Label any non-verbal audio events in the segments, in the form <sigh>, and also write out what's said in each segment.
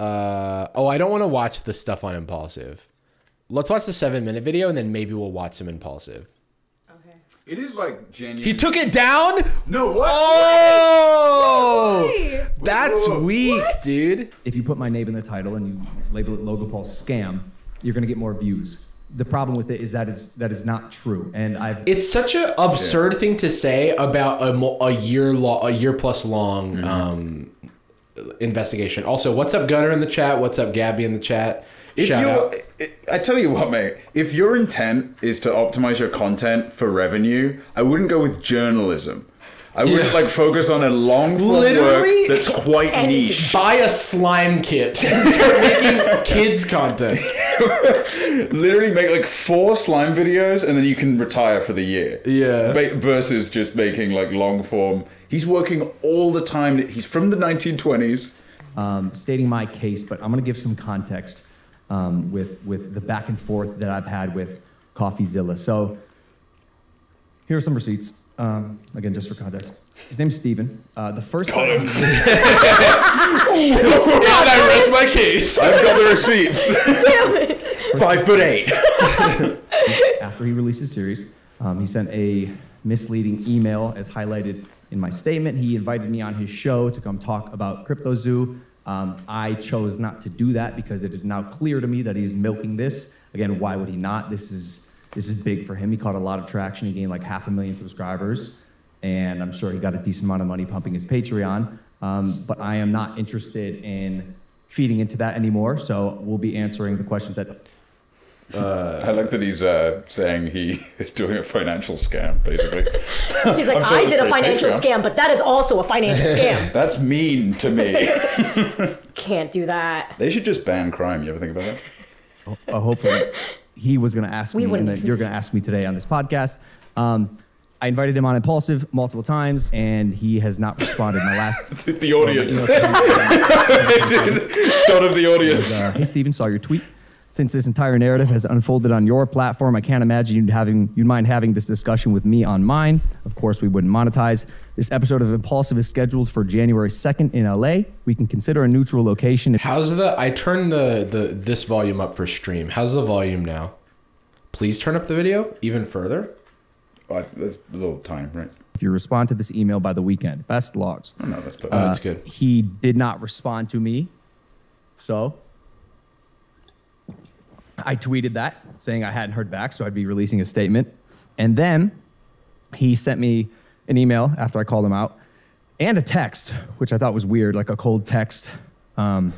Uh, oh, I don't want to watch the stuff on Impulsive. Let's watch the seven minute video and then maybe we'll watch some Impulsive. Okay. It is like genuine. He took it down? no what? Oh! Hey! That's Whoa. weak, dude. if you put my name in the title and you label it Logan Paul scam, you're gonna get more views. The problem with it is that is that is not true, and I've It's such an absurd thing to say about a, a year long, a year plus long Mm-hmm. um, investigation. Also, what's up, Gunner in the chat? What's up, Gabby in the chat? If Shout out. I- I tell you what, mate. If your intent is to optimize your content for revenue, I wouldn't go with journalism. I would Yeah. like focus on a long form Literally- work that's quite And- niche. Buy a slime kit <laughs> start making kids content. <laughs> Literally make like four slime videos and then you can retire for the year. Yeah. Ba- versus just making like long form. He's working all the time. He's from the 1920s. um, stating my case, but I'm gonna give some context um, with with the back and forth that I've had with CoffeeZilla. So here are some receipts. Um, again, just for context, his name's Steven. Uh, the first Got time him. and <laughs> I rest my case. I've got the receipts. <laughs> Damn it! Five foot eight. <laughs> after he released his series, um, he sent a misleading email as highlighted in my statement. He invited me on his show to come talk about CryptoZoo. Um, I chose not to do that because it is now clear to me that he's milking this. Again, why would he not? This is this is big for him. He caught a lot of traction. He gained like half a million subscribers, and I'm sure he got a decent amount of money pumping his Patreon. Um, but I am not interested in feeding into that anymore. So we'll be answering the questions that I like that he's uh, saying he <laughs> is doing a financial scam, basically. <laughs> He's like, I'm sure I it's did a financial Patreon." scam, but that is also a financial <laughs> scam. That's mean to me. Can't do that. they should just ban crime. You ever think about that? uh, hopefully he was going to ask We me, and you're going to ask me today on this podcast. Um, I invited him on Impulsive multiple times, and he has not responded. My last The audience. email to him Shot of the audience. was, uh, hey Steven, saw your tweet. Since this entire narrative has unfolded on your platform, I can't imagine you'd having you'd mind having this discussion with me on mine. Of course, we wouldn't monetize. This episode of Impulsive is scheduled for January 2nd in LA. We can consider a neutral location. How's the? I turned the the this volume up for stream. How's the volume now? Please turn up the video even further. Oh, that's a little time, right? If you respond to this email by the weekend, best logs. Oh, no, that's perfect. Oh, that's good. He did not respond to me. So I tweeted that saying I hadn't heard back, so I'd be releasing a statement. And then he sent me an email after I called him out and a text, which I thought was weird, like a cold text. Um,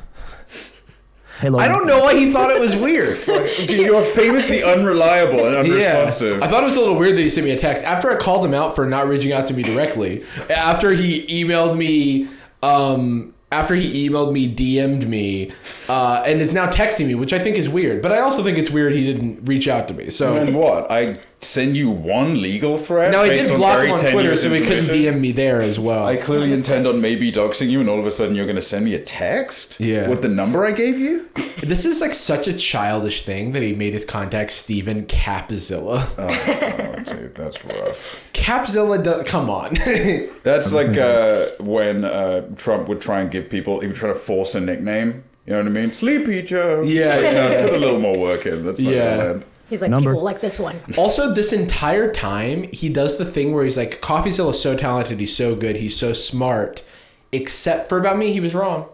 hey, I don't know why he thought it was weird. <laughs> You're famously unreliable and unresponsive. Yeah, unresponsive. I thought it was a little weird that he sent me a text after I called him out for not reaching out to me directly. After he emailed me, um, after he emailed me, DM'd me, uh, and is now texting me, which I think is weird. But I also think it's weird he didn't reach out to me. So and what? I send you one legal threat? now he did on block very him on Twitter, so he couldn't? DM me there as well. I clearly intend on maybe doxing you, and all of a sudden you're going to send me a text? Yeah. With the number I gave you? this is like such a childish thing that he made his contact Stephen Capzilla. Oh, <laughs> oh, dude, that's rough. Capzilla, do- come on. <laughs> That's like uh, when uh, Trump would try and give people, he would try to force a nickname. You know what I mean? Sleepy Joe. Yeah, like, yeah, no, yeah. Put a little more work in. That's not Yeah. gonna land. He's like, Number. people like this one. <laughs> Also, this entire time, he does the thing where he's like, Coffeezilla is so talented, he's so good, he's so smart. Except for about me, he was wrong.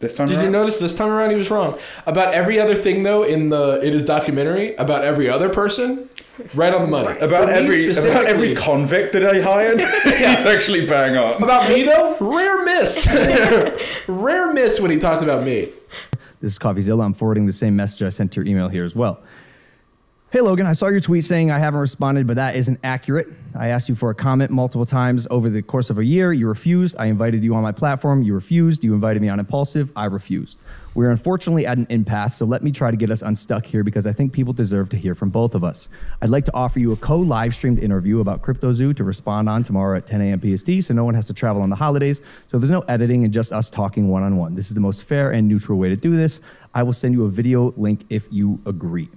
This time Did you notice this time around he was wrong about every other thing though in the in his documentary about every other person? Right on the money. About For every about every convict that I hired, <laughs> he's actually bang on. about me though, rare miss, <laughs> rare miss when he talked about me. This is CoffeeZilla. I'm forwarding the same message I sent to your email here as well. Hey Logan, I saw your tweet saying I haven't responded, but that isn't accurate. I asked you for a comment multiple times over the course of a year. You refused. I invited you on my platform. You refused. You invited me on Impulsive. I refused. We're unfortunately at an impasse, so let me try to get us unstuck here because I think people deserve to hear from both of us. I'd like to offer you a co live streamed interview about CryptoZoo to respond on tomorrow at 10 a.m. PST so no one has to travel on the holidays. So there's no editing and just us talking one on one. This is the most fair and neutral way to do this. I will send you a video link if you agree.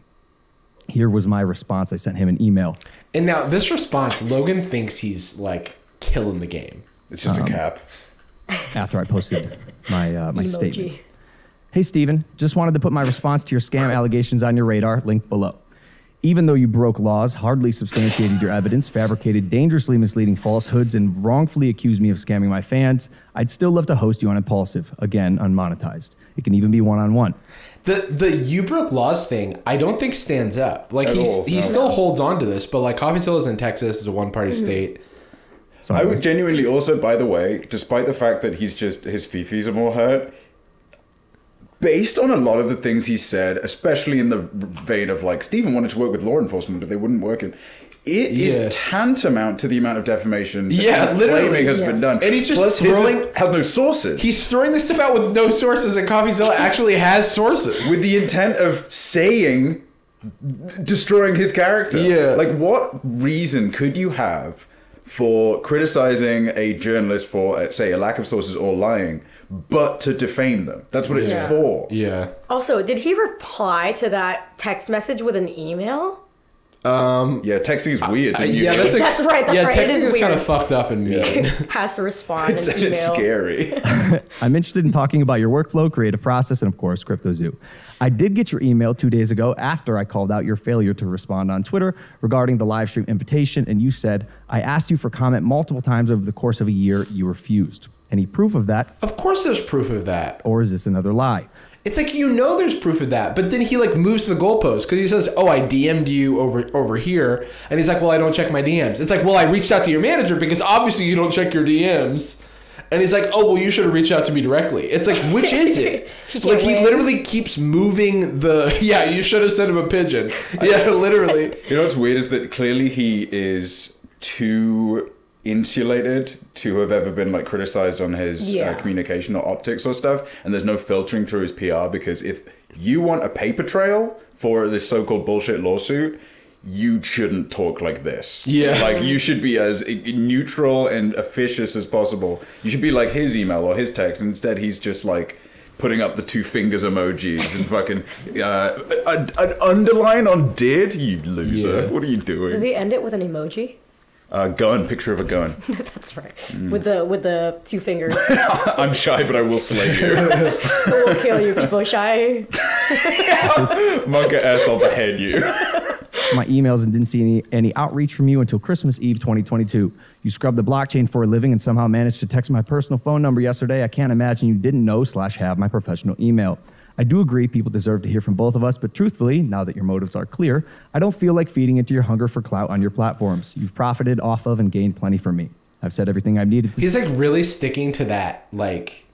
Here was my response. I sent him an email. And now this response, Logan thinks he's like killing the game. It's just Um, a cap. after I posted my uh, my Emoji. statement. Hey, Steven, just wanted to put my response to your scam allegations on your radar, linked below. Even though you broke laws, hardly substantiated your evidence, fabricated dangerously misleading falsehoods, and wrongfully accused me of scamming my fans, I'd still love to host you on Impulsive, again, unmonetized. It can even be one on one. The the you broke laws thing, I don't think stands up. Like At he's all, he no. still holds on to this, but like Coffeezilla is in Texas, it's a one party mm-hmm. state. So I would genuinely also, by the way, despite the fact that he's just his fifis are more hurt, based on a lot of the things he said, especially in the vein of like Stephen wanted to work with law enforcement, but they wouldn't work in. It is Yeah. tantamount to the amount of defamation that Yeah, he's literally. claiming has Yeah. been done. And he's just Plus, his is- throwing- has no sources. He's throwing this stuff out with no sources, and Coffeezilla actually has sources. with the intent of saying destroying his character. Yeah. Like what reason could you have for criticizing a journalist for uh, say a lack of sources or lying, but to defame them? That's what it's Yeah. for. Yeah. Also, did he reply to that text message with an email? Um. Yeah, texting is weird. uh, you yeah, that's, a, That's right, that's yeah, right, texting is is, kind of fucked up and mean. <laughs> Has to respond it's, in email. it's scary. <laughs> <laughs> I'm interested in talking about your workflow, creative process, and of course, CryptoZoo. I did get your email two days ago after I called out your failure to respond on Twitter regarding the live stream invitation, and you said, I asked you for comment multiple times over the course of a year. You refused. Any proof of that, Of course, there's proof of that. or is this another lie? It's like you know there's proof of that, but then he like moves to the goalpost because he says, "Oh, I DM'd you over over here," and he's like, "Well, I don't check my DMs." It's like, "Well, I reached out to your manager because obviously you don't check your DMs." And he's like, "Oh, well, you should have reached out to me directly." It's like, which is it? <laughs> Like he literally keeps moving the. <laughs> Yeah, you should have sent him a pigeon. Yeah, <laughs> literally. You know what's weird is that clearly he is too insulated to have ever been like criticized on his Yeah. uh, communication or optics or stuff and there's no filtering through his PR because if you want a paper trail for this so-called bullshit lawsuit you shouldn't talk like this. Yeah. Like you should be as neutral and officious as possible. You should be like his email or his text. And instead, he's just like putting up the two fingers emojis and fucking uh, an, an underline on did. You loser. Yeah. What are you doing? Does he end it with an emoji? Uh, gun. Picture of a gun. <laughs> That's right. With the with the two fingers. <laughs> I'm shy, but I will slay you. <laughs> we'll kill you, people shy. monkaS, I'll behead you. to my emails and didn't see any, any outreach from you until Christmas Eve 2022. You scrubbed the blockchain for a living and somehow managed to text my personal phone number yesterday. I can't imagine you didn't know slash have my professional email. I do agree people deserve to hear from both of us, but truthfully, now that your motives are clear, I don't feel like feeding into your hunger for clout on your platforms. You've profited off of and gained plenty from me. I've said everything I've needed to He's like really sticking to that like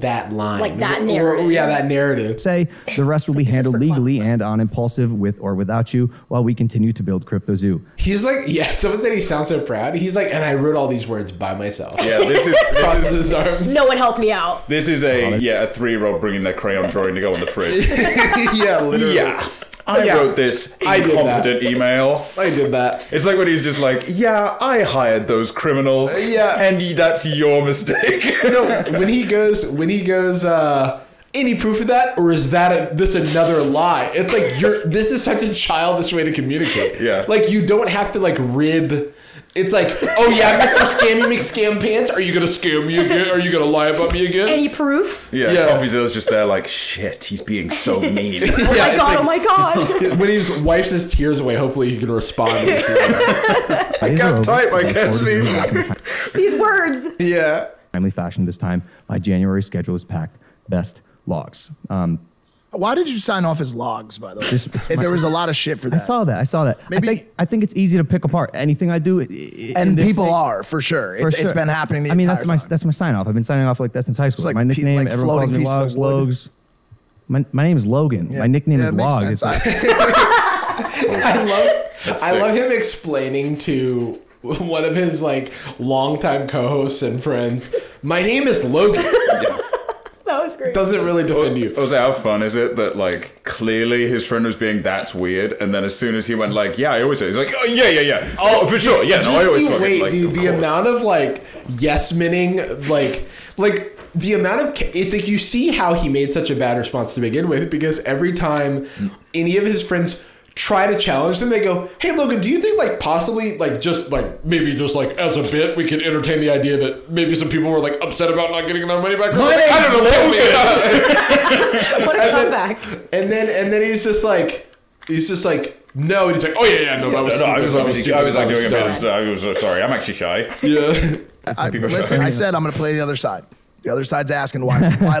that line, Like that narrative. Or, yeah, that narrative. say. The rest will be <laughs> handled for clout. legally and on impulsive with or without you while we continue to build CryptoZoo. He's like, yeah. <laughs> Someone said he sounds so proud. He's like, and I wrote all these words by myself. Yeah, this is this <laughs> Crosses is, his arms. No one helped me out. this is a yeah a three year old bringing their crayon drawing to go in the fridge. yeah, literally. Yeah, I Yeah. wrote this I incompetent email. I did that. It's like when he's just like, yeah, I hired those criminals. yeah. and that's your mistake. <laughs> no, when he goes, when he goes, uh, any proof of that, or is that a, this another lie? It's like you're. This is such a childish way to communicate. Yeah. Like you don't have to like rib. It's like, oh yeah, Mr. Scam, you make scam pants. Are you gonna scam me again? Are you gonna lie about me again? Any proof? Yeah, Yeah. Coffeezilla's just there like, shit, he's being so <laughs> mean. Oh Yeah, my it's god, like- oh my god. <laughs> when he wipes his tears away, hopefully he can respond. To this later. I can't type, I can't see. <laughs> These words. yeah. timely fashion this time. My January schedule is packed. Best logs. Um, Why did you sign off as logs, by the way? Just- it's my- there was a lot of shit for that. I saw that. I saw that. Maybe- I think I think it's easy to pick apart anything I do. it- it- and people thing- are, for sure. for It's, it's sure. been happening the I mean, entire that's my time. that's my sign off. I've been signing off like that since high school. like my nickname, like everyone calls floating me pieces Logs. Logs. My, my name is Logan. Yeah. My nickname Yeah, is it Log. It's like, <laughs> I love I sick. love him explaining to one of his like longtime co-hosts and friends, my name is Logan. That was great. Doesn't really defend you. Also, how fun is it that like clearly his friend was being that's weird, and then as soon as he went like, yeah, I always say, he's like, oh yeah, yeah, yeah, oh, oh for sure, yeah, no, I always you fucking wait, like, dude. The course. amount of like yes minning, like like the amount of it's like you see how he made such a bad response to begin with because every time any of his friends try to challenge them. They go, "Hey Logan, do you think like possibly like just like maybe just like as a bit we could entertain the idea that maybe some people were like upset about not getting their money back?" I, like, I don't know. <laughs> What a <laughs> And then- comeback. and then and then he's just like he's just like no, and he's like, "Oh yeah, yeah, no, that was No, no, I was that obviously, stupid, I was that like doing a bit. dumb." I was uh, sorry. I'm actually shy. <laughs> Yeah. I, listen, show. I said I'm going to play the other side. The other side's asking why why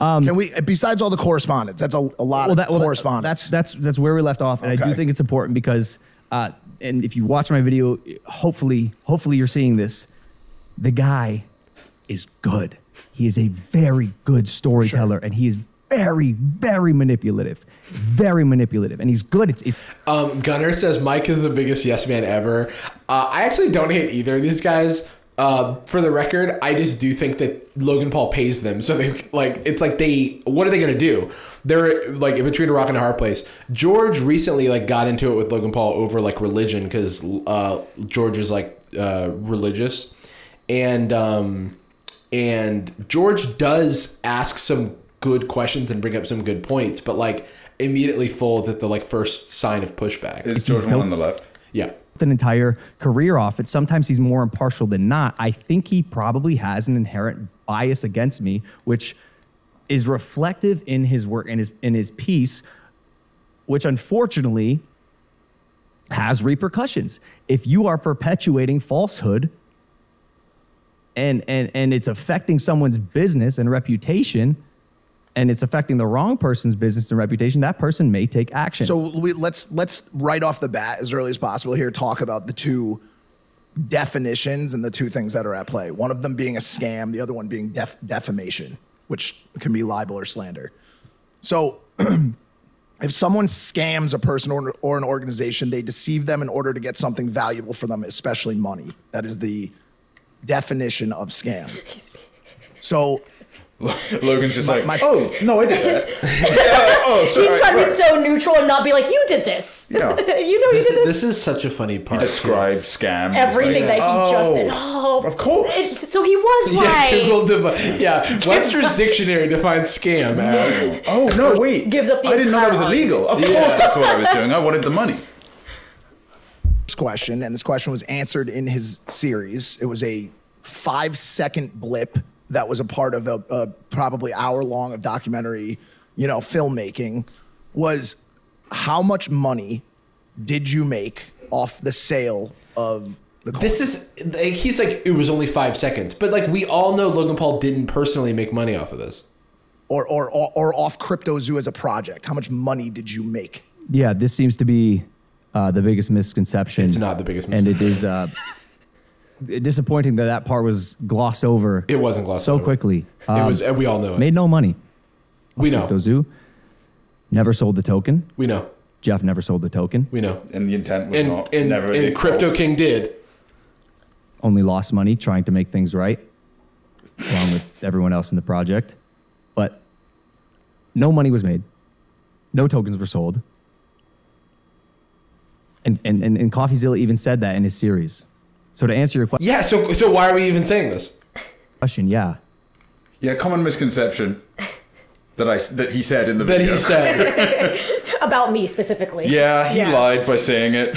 logs. Can we? Besides all the correspondence, that's a, a lot well, of that, well, correspondence. that's that's that's where we left off, and I do think it's important because, uh, and if you watch my video, hopefully, hopefully you're seeing this. The guy is good. He is a very good storyteller, and he is very, very manipulative, very manipulative, and he's good. It's it, Um, Gunner says Mike is the biggest yes man ever. Uh, I actually don't hate either of these guys. Uh, for the record, I just do think that Logan Paul pays them, so they like it's like they what are they gonna do? They're like in between a rock and a hard place. George recently like got into it with Logan Paul over like religion because uh, George is like uh, religious, and um, and George does ask some good questions and bring up some good points, but like immediately folds at the like first sign of pushback. Is George one on the left? Yeah. An entire career off it. Sometimes he's more impartial than not. I think he probably has an inherent bias against me, which is reflective in his work in his in his piece, which unfortunately has repercussions. If you are perpetuating falsehood and and and it's affecting someone's business and reputation and it's affecting the wrong person's business and reputation, that person may take action. So we, let's let's right off the bat, as early as possible, here talk about the two definitions and the two things that are at play. One of them being a scam, the other one being def- defamation, which can be libel or slander. So, <clears throat> if someone scams a person or, or an organization, they deceive them in order to get something valuable for them, especially money. That is the definition of scam. <laughs> So, <laughs> Logan's just like, my- oh no, I did that. <laughs> <laughs> yeah, oh, sorry. He's trying to right. be so neutral and not be like, you did this. Yeah. you know you did this. this is such a funny part. Describe scam. Everything that he just did. Oh, Oh, of course. It- so he was Yeah, right. Google defi- yeah, Webster's dictionary defines scam as Oh no, wait. Gives up the I didn't know that was illegal. Of Yeah. course, that's what I was doing. I wanted the money. first question, and this question was answered in his series. It was a five second blip that was a part of a, a probably hour long of documentary, you know, filmmaking. Was how much money did you make off the sale of the car? this is. like, He's like it was only five seconds, but like we all know Logan Paul didn't personally make money off of this. or, or, or, or off Crypto Zoo as a project? How much money did you make? Yeah, this seems to be uh, the biggest misconception. It's not the biggest and it is uh, <laughs> disappointing that that part was glossed over. It wasn't glossed so over. quickly. it Um, was. We all know it. made no money. we know. Dozu never sold the token. We know. Jeff never sold the token. We know. And the intent was And not and, never. and did- Crypto King did. Only lost money trying to make things right, along with everyone else in the project. But no money was made. No tokens were sold. And and and, and CoffeeZilla even said that in his series. So to answer your question, Yeah. So so why are we even saying this? question, yeah, Yeah, common misconception that I that he said in the That video. he said. <laughs> About me specifically. Yeah, he lied by saying it.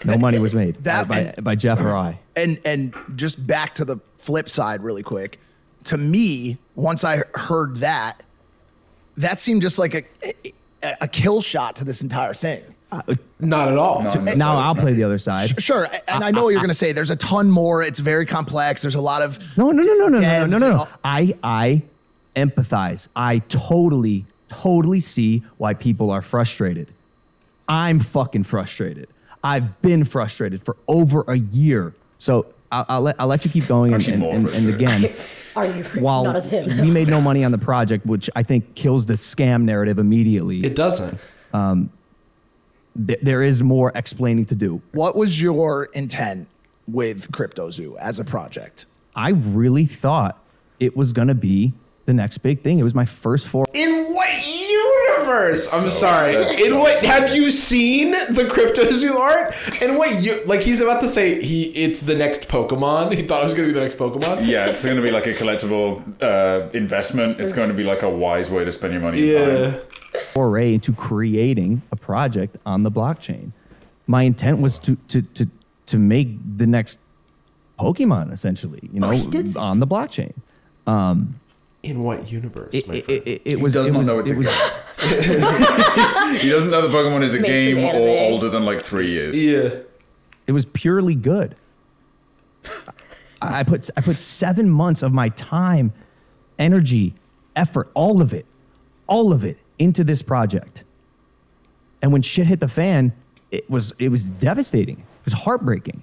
<laughs> no money was made That- by, by Jeff or I. and and just back to the flip side really quick to me once i heard that that seemed just like a a, a kill shot to this entire thing Uh, not at all. Now I'll play the other side. sure and i know what you're going to say there's a ton more it's very complex there's a lot of No, no, no, no, no, no, no, no, no. I I empathize. I totally, totally see why people are frustrated. I'm fucking frustrated. I've been frustrated for over a year. So I'll, I'll let I'll let you keep going. And, Actually and, more and, and frustrated. again, <laughs> Are you? while Not as him. we made no money on the project, which I think kills the scam narrative immediately. It doesn't. Um, th- there is more explaining to do. what was your intent with crypto zoo as a project I really thought it was gonna be the next big thing. It was my first four. In universe? I'm So- sorry. that's In so- what have you seen the Crypto Zoo art? And what you like? He's about to say he it's the next Pokemon. He thought it was gonna be the next Pokemon. yeah, it's going to be like a collectible uh, investment. It's going to be like a wise way to spend your money. Yeah. foray into creating a project on the blockchain. My intent was to to to to make the next Pokemon, essentially, you know, he did say- on the blockchain. In what universe? It, it, it, it was. does it not was, know it's it a was <laughs> He doesn't know the Pokemon is a Makes game or older than like three years. yeah. it was purely good. I I put I put seven months of my time, energy, effort, all of it, all of it into this project. And when shit hit the fan, it was it was devastating. It was heartbreaking.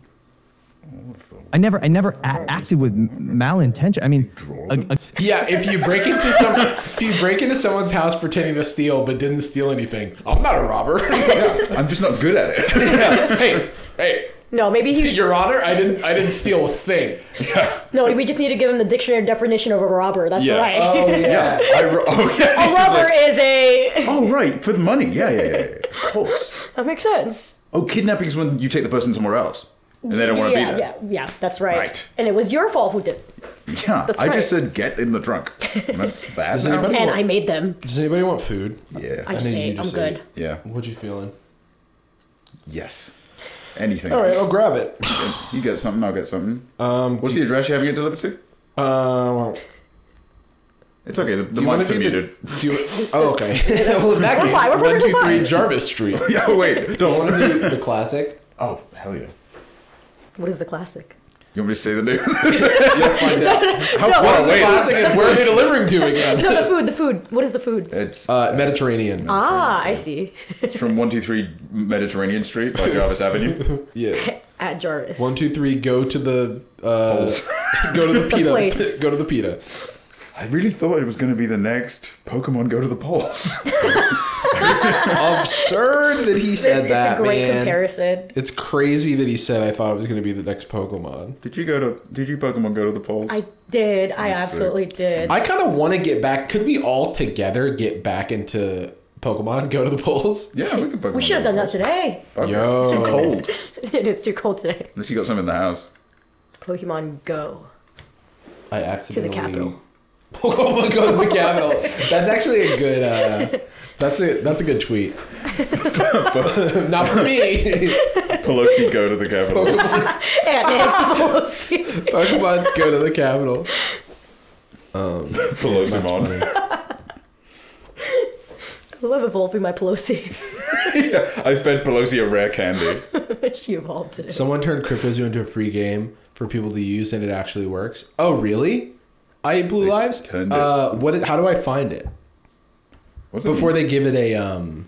I never I never a- acted with m- malintention. I mean, a- a- Yeah, if you break into some, if you break into someone's house pretending to steal but didn't steal anything, I'm not a robber. <laughs> I'm just not good at it. Yeah. Hey, hey, No, maybe he. Your Honor, I didn't, I didn't steal a thing. Yeah. No, we just need to give him the dictionary definition of a robber. That's Yeah. right. Oh yeah. yeah. <laughs> I ro- oh, yeah. a robber like- is a. oh, right. For the money. Yeah, yeah, yeah. yeah. Of course. That makes sense. Oh, kidnapping is when you take the person somewhere else and they don't want to yeah, be there. yeah, yeah. That's right. Right. And it was your fault who did. Yeah, That's I just said get in the trunk. <laughs> That's bad. Does now? anybody- And want- I made them. Does anybody want food? Yeah. I just know you ate. I'm just good. ate. yeah. What you feeling? Yes. Anything. All right, I'll grab it. You get something. I'll get something. Um, What's the address you're having it delivered to? um, It's okay. The, the do you want mics to are be muted. the? Do you, oh, okay. <laughs> well, in that We're case, fine, we're one, perfectly two, fine. Jarvis Street. <laughs> yeah. Wait. Don't want to do the classic. Oh hell yeah. What is the classic? You want me to say the name? <laughs> You'll find out. <laughs> How, No, what is the wait. classic and where are they delivering to again? No, the food. The food. What is the food? it's Uh, Mediterranean. ah, I see. it's from one two three Mediterranean Street by <laughs> Jarvis Avenue. Yeah. At Jarvis. One, two, three. Go to the. Uh, Polls. go to the pita. place. go to the pita. I really thought it was going to be the next Pokemon Go to the Polls. Absurd that he It's, said it's that, a great man. comparison. It's crazy that he said I thought it was going to be the next Pokemon. did you go to? Did you Pokemon go to the polls? I did. I That's sick. absolutely did. I kind of want to get back. Could we all together get back into Pokemon? Go to the polls? yeah, we could Pokemon. we should have done that today. the polls. Yo. Too cold. <laughs> <laughs> it is too cold today. Unless you got some in the house. Pokemon Go. I accidentally. To the capital. <laughs> Pokemon go to the capital. That's actually a good. Uh, that's a that's a good tweet. <laughs> Not for me. Pelosi go to the Capitol. <laughs> And Nancy Pelosi. Pokemon go to the capital. Pelosi mon. I love evolving my Pelosi. <laughs> yeah, I've fed Pelosi a rare candy. she evolved today. Someone turned CryptoZoo into a free game for people to use, and it actually works. Oh, really? I ate Blue They Lives. turned it. Uh, what? Is, how do I find it What's before they give it a um?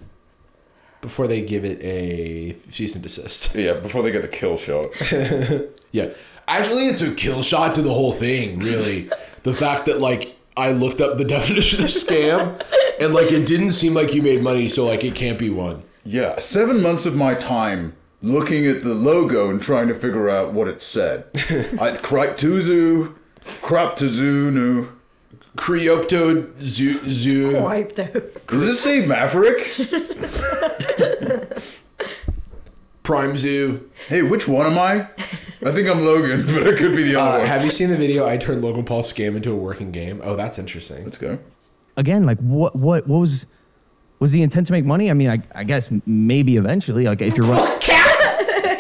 Before they give it a cease and desist. <laughs> Yeah, before they get the kill shot. <laughs> Yeah. Actually, it's a kill shot to the whole thing, really. the fact that, like, I looked up the <laughs> definition of scam and, like, it didn't seem like you made money, so, like, it can't be one. Yeah, seven months of my time looking at the logo and trying to figure out what it said. I Kraptazunu. Kryopto Zoo. Zoo. Wiped out. Does this say Maverick? <laughs> Prime Zoo. Hey, which one am I? I think I'm Logan, <laughs> but it could be the other Uh, one. have you seen the video? I turned Logan Paul scam into a working game. Oh, that's interesting. Let's go. again, like what what what was was the intent to make money? I mean, I, I guess maybe eventually, like if you're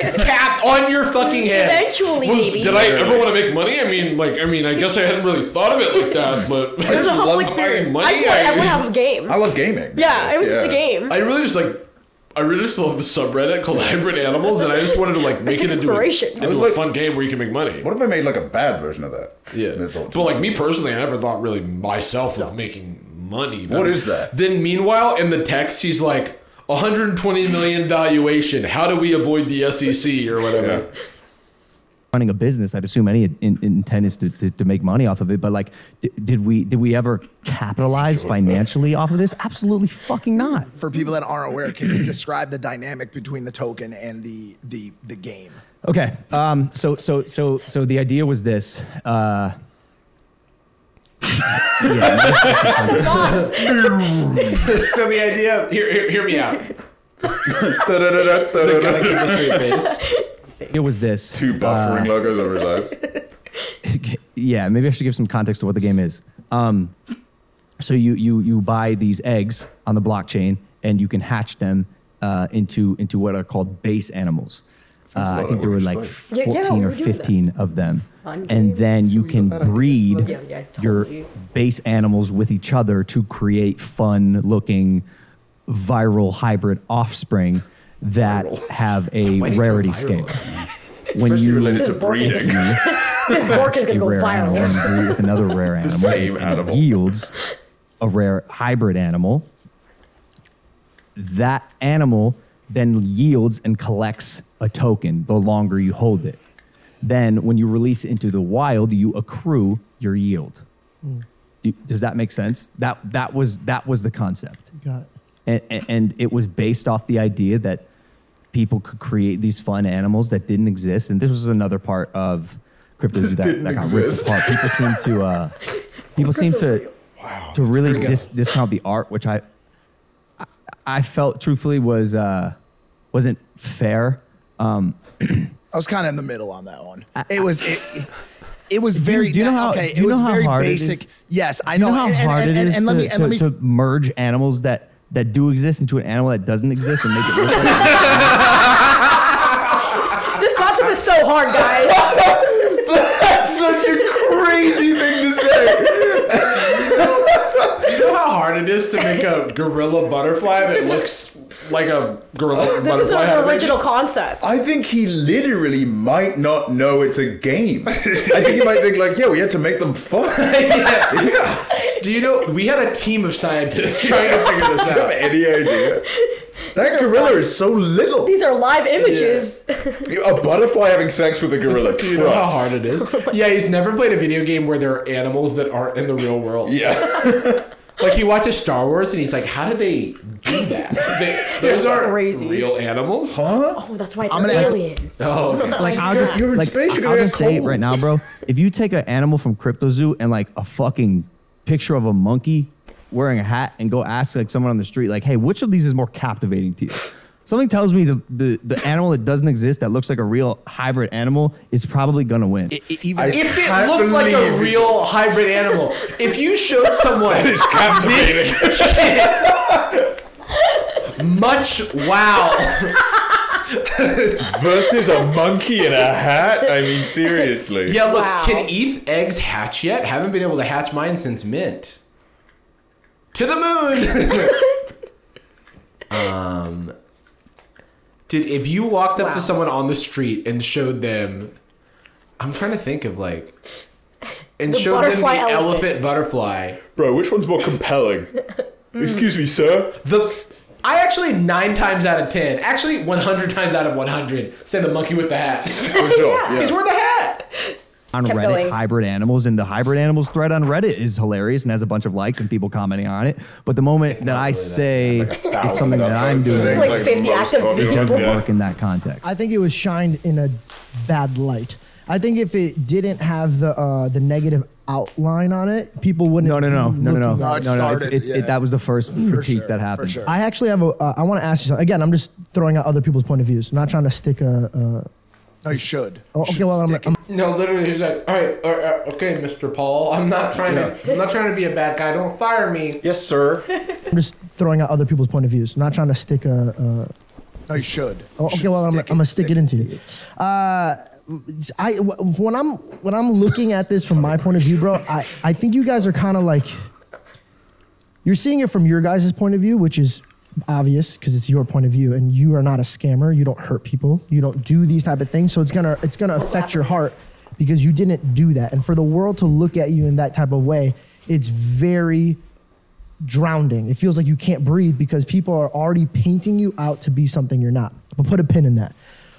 run- Cap, cap on your fucking head. Eventually, Was- maybe. did I ever want to make money? I mean, like, I mean, I guess I hadn't really thought of it like that, <laughs> but It was a <laughs> humble love experience. money. I just want I- everyone to have a game. I love gaming. yeah, it was just a game. I really just like. I really just love the subreddit called <laughs> Hybrid Animals, and I just wanted to like make It's it an into a, inspiration. into I was a fun game where you can make money. What if I made like a bad version of that? Yeah, And I thought- but like me personally, I never thought really myself of making money. What Then- that? Then meanwhile, in the text, he's like, 120 million valuation. How do we avoid the SEC or whatever? Yeah. running a business, I'd assume any in, intent is to, to, to make money off of it. But like, d- did we did we ever capitalize financially off of this? Absolutely fucking not. For people that aren't aware, can you describe the dynamic between the token and the the the game? Okay. Um, so so so so the idea was this. Uh, yeah, so the idea, hear, hear, hear me out. So gotta keep a straight face. it was this. Two buffering logos over his eyes. <laughs> yeah, maybe I should give some context to what the game is. Um, so you you you buy these eggs on the blockchain and you can hatch them uh, into into what are called base animals. Uh, I think there were like Yeah, yeah, 14 or we're doing that. 15 of them. And then you can breed Yeah, yeah, your base animals with each other to create fun looking viral hybrid offspring that have a Why do you rarity scale. When Especially you related to This board is- breeding. <laughs> <laughs> This bork is gonna go viral. and breed with another rare <laughs> animal, same animal. yields a rare hybrid animal. That animal then yields and collects a token the longer you hold it. Then, when you release it into the wild, you accrue your yield. Do- Does that make sense? That that was that was the concept Got it. and, and- and it was based off the idea that people could create these fun animals that didn't exist. And this was another part of crypto that, that got ripped apart. People seem to uh, people seem to to really pretty good. dis- discount the art, which I I, I felt truthfully was uh, wasn't fair. Um, <clears throat> I was kind of in the middle on that one. It was it, it was very do you know how- okay. do you it was know how very hard it basic. is? Yes, I You know. know how and, and- hard and, it and, is let to, me and let me to, to merge animals that that do exist into an animal that doesn't exist and make it look like <laughs> This concept is so hard, guys. <laughs> That's such a crazy thing to say. <laughs> You know how hard it is to make a gorilla butterfly that looks like a gorilla This is butterfly? an How to original concept. I think he literally might not know it's a game. I think he might think like, yeah, we had to make them fun. <laughs> yeah. Do you know we had a team of scientists <laughs> trying to figure this I have out? any idea. That gorilla is so little. These are live images. A butterfly having sex with a gorilla. <laughs> Do you know how hard it is? Yeah, he's never played a video game where there are animals that aren't in the real world. Yeah. Like he watches Star Wars and he's like, how did they do that? They, those aren't crazy. real animals. Huh? Oh, that's why I'm they're gonna- aliens. Oh, okay. like I'll just You're in like space, you're I'll just get say it right now, bro. If you take an animal from CryptoZoo and like a fucking picture of a monkey wearing a hat and go ask like someone on the street, like, hey, which of these is more captivating to you? Something tells me the, the, the animal that doesn't exist that looks like a real hybrid animal is probably gonna win. I- I- even I- if, If it looked like a real hybrid animal, if you showed <laughs> someone It's captivating. this shit, much wow. <laughs> Versus a monkey in a hat? I mean, seriously. Yeah, look, Wow. can ETH eggs hatch yet? Haven't been able to hatch mine since mint. To the moon. <laughs> um, did if you walked up Wow. to someone on the street and showed them, I'm trying to think of like, and The showed them the elephant. elephant. butterfly. Bro, which one's more compelling? <laughs> Excuse me, sir. The I actually nine times out of ten, actually 100 times out of 100, say the monkey with the hat. For sure. <laughs> Yeah. He's wearing the hat. On Kept Reddit, going. hybrid animals, and the hybrid animals thread on Reddit is hilarious and has a bunch of likes and people commenting on it. But the moment that I say it's something that I'm doing, Like 50 active it doesn't yeah. work in that context. I think it was shined in a bad light. I think if it didn't have the uh, the negative outline on it, people wouldn't. no, no, no, be no, no, no, no, at No, it. it no, It's, it's, yeah. it, that was the first critique sure, that happened. sure. I actually have a. Uh, I want to ask you something. Again, I'm just throwing out other people's point of views. I'm not trying to stick a. a no, you should. oh, You okay, should well, I'm, stick I'm. No, literally, he's like, all right, all right, okay, Mr. Paul, I'm not trying to, I'm not trying to be a bad guy. Don't fire me. Yes, sir. I'm just throwing out other people's point of views. I'm not trying to stick a. a No, you should. oh, You okay, should well, I'm, I'm gonna stick it into you. Uh, I when I'm when I'm looking at this from my point of view, bro, I I think you guys are kind of like you're seeing it from your guys' point of view, which is obvious because it's your point of view, and you are not a scammer. You don't hurt people. You don't do these type of things. So it's gonna it's gonna affect your heart because you didn't do that. And for the world to look at you in that type of way, it's very drowning. It feels like you can't breathe because people are already painting you out to be something you're not. But put a pin in that.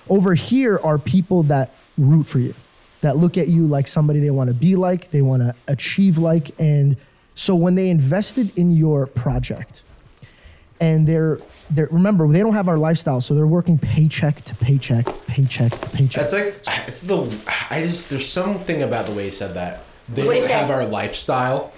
Over here are people that root for you, that look at you like somebody they want to be like, they want to achieve like. And so when they invested in your project and they're, they're, remember, they don't have our lifestyle. So they're working paycheck to paycheck, paycheck to paycheck. That's like, it's the, I just, there's something about the way you said that. They What do don't have our lifestyle.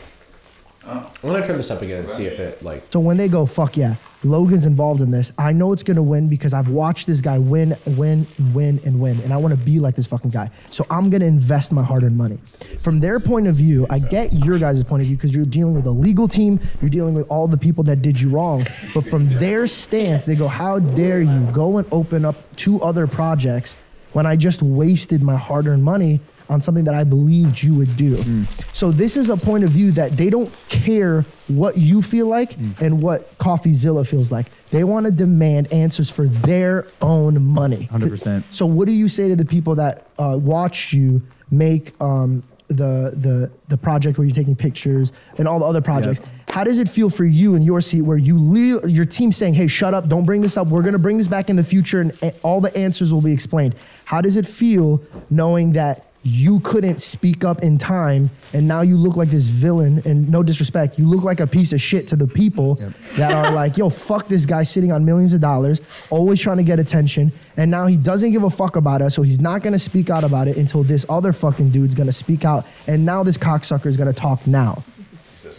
I'm gonna turn this up again and see if it like. So when they go, fuck yeah, Logan's involved in this, I know it's gonna win because I've watched this guy win, win, win, and win, and I wanna be like this fucking guy. So I'm gonna invest my hard earned money. From their point of view, I get your guys' point of view because you're dealing with a legal team, you're dealing with all the people that did you wrong. But from their stance, they go, how dare you go and open up two other projects when I just wasted my hard earned money on something that I believed you would do. So this is a point of view that they don't care what you feel like and what CoffeeZilla feels like. They want to demand answers for their own money. 100%. So what do you say to the people that uh, watched you make um, the the the project where you're taking pictures and all the other projects? How does it feel for you in your seat where you le- your team saying, "Hey, shut up! Don't bring this up. We're going to bring this back in the future, and all the answers will be explained." How does it feel knowing that you couldn't speak up in time, and now you look like this villain? And no disrespect, you look like a piece of shit to the people that are like, "Yo, fuck this guy sitting on millions of dollars, always trying to get attention," and now he doesn't give a fuck about us, so he's not going to speak out about it until this other fucking dude's going to speak out, and now this cocksucker is going to talk now.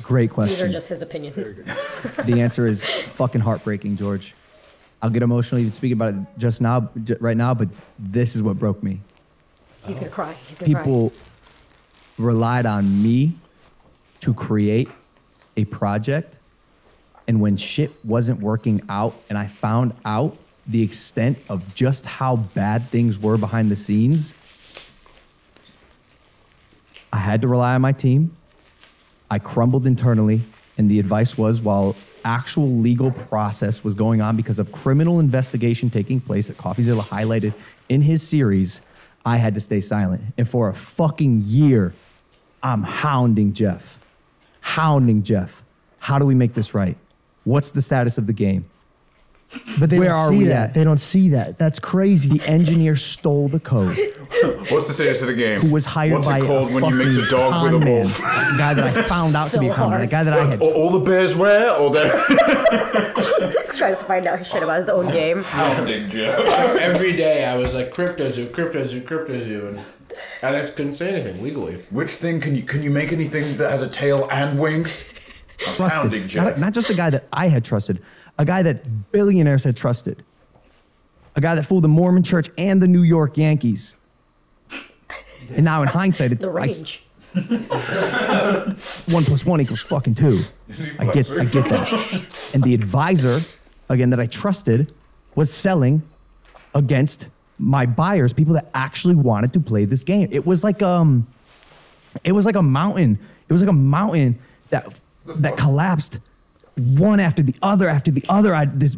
Great question These are question. just his opinions. <laughs> the answer is fucking heartbreaking, George. I'll get emotional even speaking about it just now, right now, but this is what broke me. He's gonna cry. He's gonna cry. People relied on me to create a project, and when shit wasn't working out, and I found out the extent of just how bad things were behind the scenes, I had to rely on my team. I crumbled internally, and the advice was while actual legal process was going on because of criminal investigation taking place that CoffeeZilla highlighted in his series, I had to stay silent. And for a fucking year, I'm hounding Jeff. Hounding Jeff. How do we make this right? What's the status of the game? But they Where don't are see we that. at? They don't see that. That's crazy. The engineer stole the code. What's the status of the game? Who was hired What's by it called a when you mix a fucking dog with a con man. wolf? Guy that I found out to be a con man. A hard. guy that I had All, all the bears wear, or they're <laughs> Tries to find out shit about his own game. <laughs> hounding Joe. <laughs> Every day I was like crypto zoo, crypto zoo, crypto zoo, and and I just couldn't say anything legally. Which thing can you can you make anything that has a tail and wings? I'm hounding trusted. Joe. Not, not just a guy that I had trusted, a guy that billionaires had trusted, a guy that fooled the Mormon church and the New York Yankees. And now in <laughs> hindsight, it's The I range. <laughs> one plus one equals fucking two. I get, I get that. And the advisor, again, that I trusted, was selling against my buyers, people that actually wanted to play this game. It was like um, it was like a mountain. It was like a mountain that that collapsed one after the other after the other. I this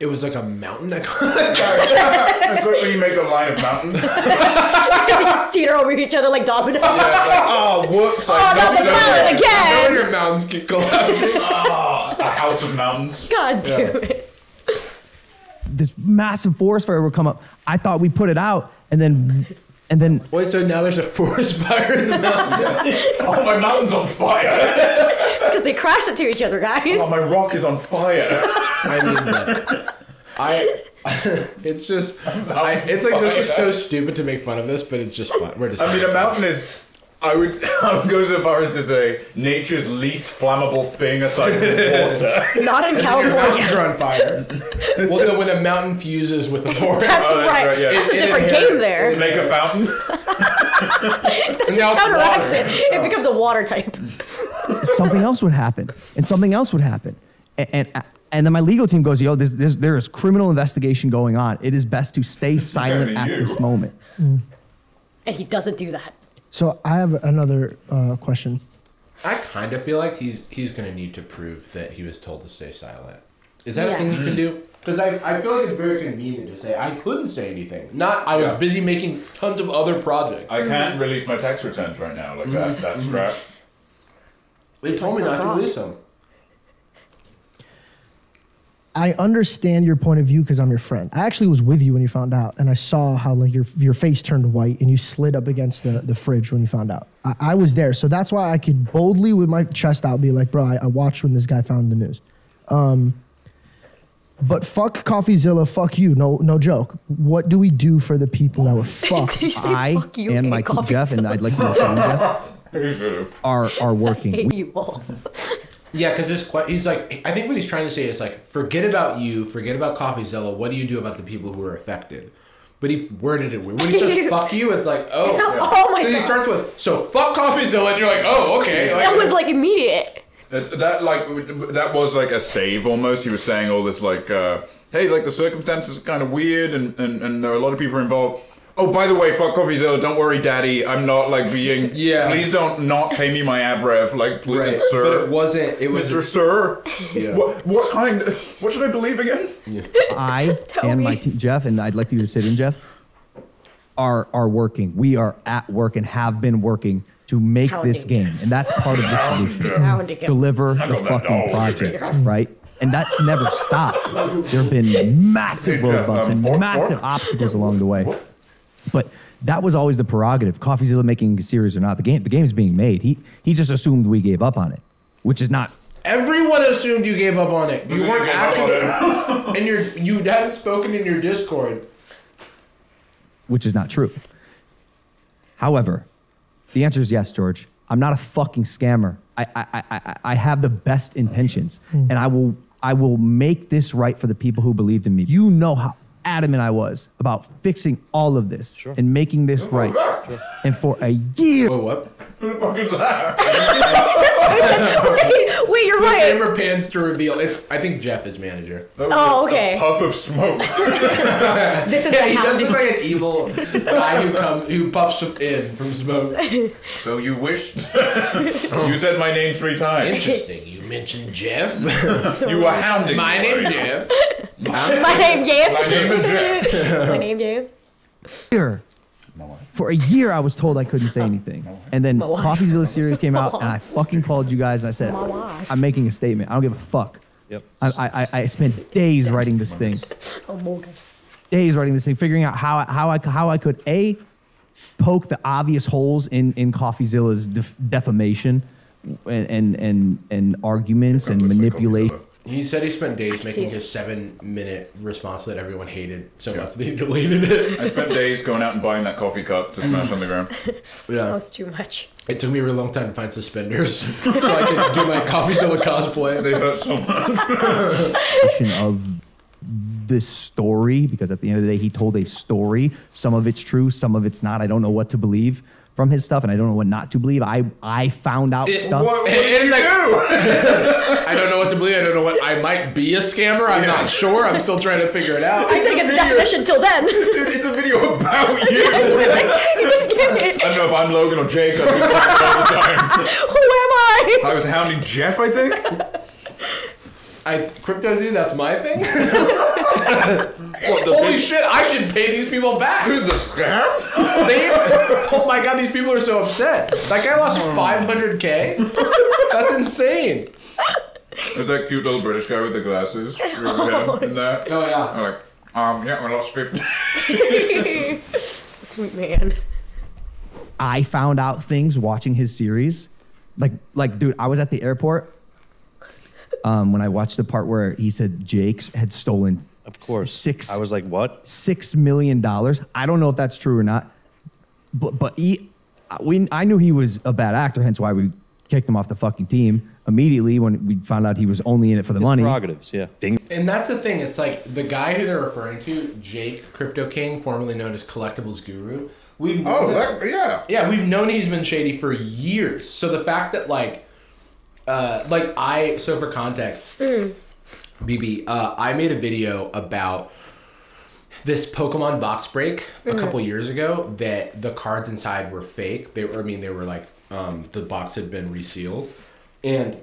It was like a mountain that <laughs> That's like when you make a line of mountains. Just <laughs> teeter over each other like dominoes. oh, ah, whoops! Oh, not the mountain Now again! your mountains keep collapsing. <laughs> Ah, a house of mountains. God damn it. this massive forest fire would come up. I thought we put it out, and then and then Wait, so now there's a forest fire in the mountain? <laughs> Oh, my mountain's on fire! <laughs> Because they crash into each other, guys. Oh, my rock is on fire! <laughs> I mean, that. I. It's just. I, it's like this is so stupid to make fun of this, but it's just fun. We're just. I mean, a mountain is. I would, <laughs> I would go so far as to say nature's least flammable thing aside from <laughs> water. Not in California. mountains are on fire. <laughs> well, no, when a mountain fuses with a forest. That's Oh, that's right. right, yeah. That's a It- it different inherits- game to there. make a fountain. and now Counteracts water. it. It oh. becomes a water type. something else would happen, and something else would happen, and. and and then my legal team goes, yo, there's, there's, there is criminal investigation going on. It is best to stay silent at this moment. And he doesn't do that. So I have another uh, question. I kind of feel like he's he's gonna need to prove that he was told to stay silent. Is that a Yeah. thing you can do? Because I, I feel like it's very convenient to say I couldn't say anything. Not I was Yeah. busy making tons of other projects. I can't release my tax returns right now. Like that. That's crap. they told me That's not a to fraud. release them. I understand your point of view because I'm your friend. I actually was with you when you found out, and I saw how like your your face turned white and you slid up against the, the fridge when you found out. I, I was there, so that's why I could boldly, with my chest out, be like, "Bro, I, I watched when this guy found the news." Um, but fuck CoffeeZilla, fuck you. No, no joke. What do we do for the people that were <laughs> fucked? Did he say I fuck you and and my team, Jeff, and? I'd like to know something, Jeff. <laughs> are are working. We- Evil. Yeah, because this que- he's like, I think what he's trying to say is like, forget about you, forget about CoffeeZilla. What do you do about the people who are affected? But he worded it weird. When he says "fuck you," it's like, oh, <laughs> Oh my So he God. starts with, so fuck CoffeeZilla, and you're like, oh, okay. Like, That was like immediate. That's, that like that was like a save almost. He was saying all this like, uh, hey, like the circumstances are kind of weird, and, and and there are a lot of people involved. Oh, by the way, fuck CoffeeZilla. Don't worry, Daddy. I'm not like being. Yeah. Please don't not pay me my ad rev. Like, please, right. sir. But it wasn't. It was. Mr. Sir. Yeah. What what kind? What should I believe again? I <laughs> and my team, Jeff, and I'd like you to sit in, Jeff, are are working. We are at work and have been working to make this game, and that's part of the solution. Hounding him. Deliver the fucking project, right? And that's never stopped. There have been massive roadblocks and massive obstacles along the way. But that was always the prerogative. CoffeeZilla making a series or not, the game the game's being made. He he just assumed we gave up on it, which is not Everyone assumed you gave up on it. You weren't you gave active, and <laughs> you're you hadn't spoken in your Discord. which is not true. However, the answer is yes, George. I'm not a fucking scammer. I, I, I, I- I have the best intentions, hmm. and I will I will make this right for the people who believed in me. You know how adamant I was about fixing all of this and making this right. And for a year, what? Who the fuck is that? <laughs> wait, wait, you're The right. camera pans to reveal. It's. I think Jeff is manager. Oh, a- okay. A puff of smoke. <laughs> This is Yeah, he does look like an evil guy who come who puffs in from smoke. <laughs> so you wished. you said my name three times. Interesting. You mentioned Jeff. You were hounding. My me. name Jeff. My name Jeff. My name is Jeff. My name Jeff. year, for a year, I was told I couldn't say <laughs> anything. And then My. CoffeeZilla series came out, and I fucking called you guys and I said, I'm making a statement. I don't give a fuck. Yep. I, I, I- I spent days writing this thing. <laughs> Oh, Mogus. days writing this thing, figuring out how how I how I could a poke the obvious holes in in CoffeeZilla's def- defamation and and and, and arguments and manipulation. He said he spent days making his seven minute response that everyone hated so much that he deleted it. I spent days going out and buying that coffee cup to smash on the ground. <laughs> That Yeah. was too much. It took me a really long time to find suspenders <laughs> so I could do my CoffeeZilla cosplay. They hurt so much. of this story because at the end of the day he told a story some of it's true some of it's not i don't know what to believe from his stuff and i don't know what not to believe i i found out It- stuff What, what And- did you like- do? <laughs> I don't know what to believe. I don't know what I might be a scammer. I'm not sure. I'm still trying to figure it out. I take it the definition till then. Dude, it's a video about <laughs> you. you just give me. I don't know if I'm Logan or Jake. I do this all the time. <laughs> Who am I? I was hounding Jeff, I think. I crypto Z. That's my thing. <laughs> What the Holy big- shit! I should pay these people back. Dude, the scam? They, oh my god, these people are so upset. That guy lost 500k. That's insane. There's that cute little British guy with the glasses. <laughs> You remember him in that? Oh yeah. I'm like, um, yeah, I lost 50. <laughs> Sweet man. i found out things watching his series like like dude i was at the airport um, when i watched the part where he said jake's had stolen Of course. six I was like, what? six million dollars. I don't know if that's true or not, but but he, we I knew he was a bad actor, hence why we kicked him off the fucking team immediately when we found out he was only in it for the His money. prerogatives, yeah. Ding. And that's the thing. It's like the guy who they're referring to, Jake Crypto King, formerly known as Collectibles Guru. We've Oh, known that, yeah. yeah, we've known he's been shady for years. So the fact that like, uh, like I so for context, BB, uh, I made a video about this Pokemon box break a couple years ago that the cards inside were fake. They were, I mean, they were like um, the box had been resealed, and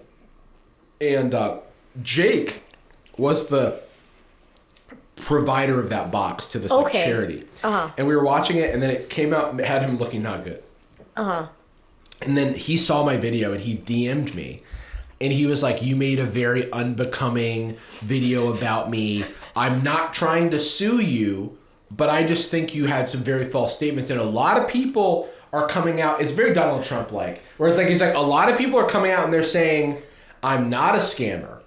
and uh, Jake was the provider of that box to this like, charity. Uh-huh. And we were watching it, and then it came out and it had him looking not good. Uh huh. And then he saw my video and he DM'd me. And he was like, You made a very unbecoming video about me. I'm not trying to sue you, but I just think you had some very false statements. And a lot of people are coming out. It's very Donald Trump like, where it's like, he's like, A lot of people are coming out and they're saying, I'm not a scammer.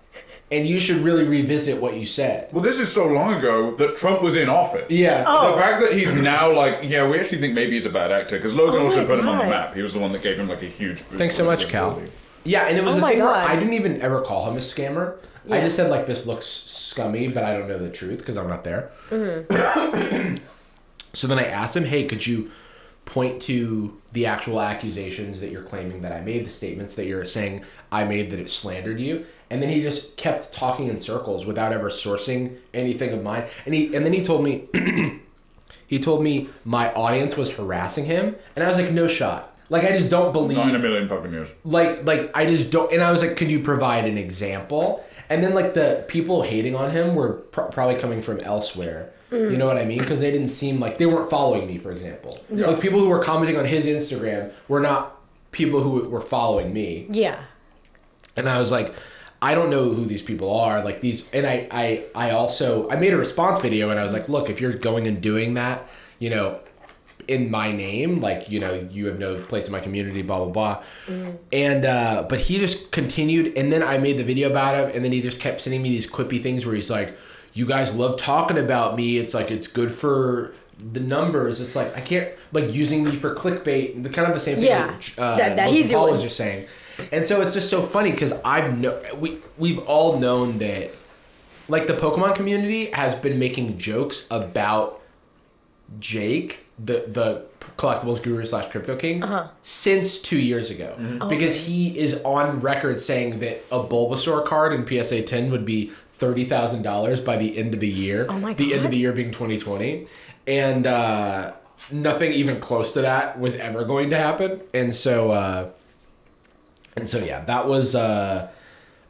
And you should really revisit what you said. Well, this is so long ago that Trump was in office. Yeah. Oh. The fact that he's now like, yeah, we actually think maybe he's a bad actor because Logan Oh also my put him on the map. He was the one that gave him like a huge. boost Thanks so much, Cal. Yeah, and it was Oh a my thing where I didn't even ever call him a scammer. I just said like this looks scummy, but I don't know the truth because I'm not there. Mm-hmm. <coughs> so then I asked him, "Hey, could you point to the actual accusations that you're claiming that I made, the statements that you're saying I made that it slandered you?" And then he just kept talking in circles without ever sourcing anything of mine. And he and then he told me <clears throat> he told me my audience was harassing him, and I was like, "No shot." Like I just don't believe Not in a million fucking years. like like I just don't and I was like could you provide an example and then like the people hating on him were pr- probably coming from elsewhere you know what I mean because they didn't seem like they weren't following me for example yeah. like people who were commenting on his Instagram were not people who were following me Yeah. and I was like I don't know who these people are like these and I I I also I made a response video and I was like look if you're going and doing that you know in my name like you know you have no place in my community blah blah blah. And uh but he just continued and then i made the video about him and then he just kept sending me these quippy things where he's like you guys love talking about me. It's like it's good for the numbers. It's like i can't like using me for clickbait. The kind of the same thing Yeah, that, uh, that- that he's Paul doing. was just saying and so it's just so funny because i've no we we've all known that like the pokemon community has been making jokes about Jake, the the collectibles guru slash crypto king, Uh-huh. since two years ago, because he is on record saying that a Bulbasaur card in PSA 10 would be thirty thousand dollars by the end of the year. Oh my The end of the year being 2020, and uh, nothing even close to that was ever going to happen. And so, uh, and so yeah, that was uh,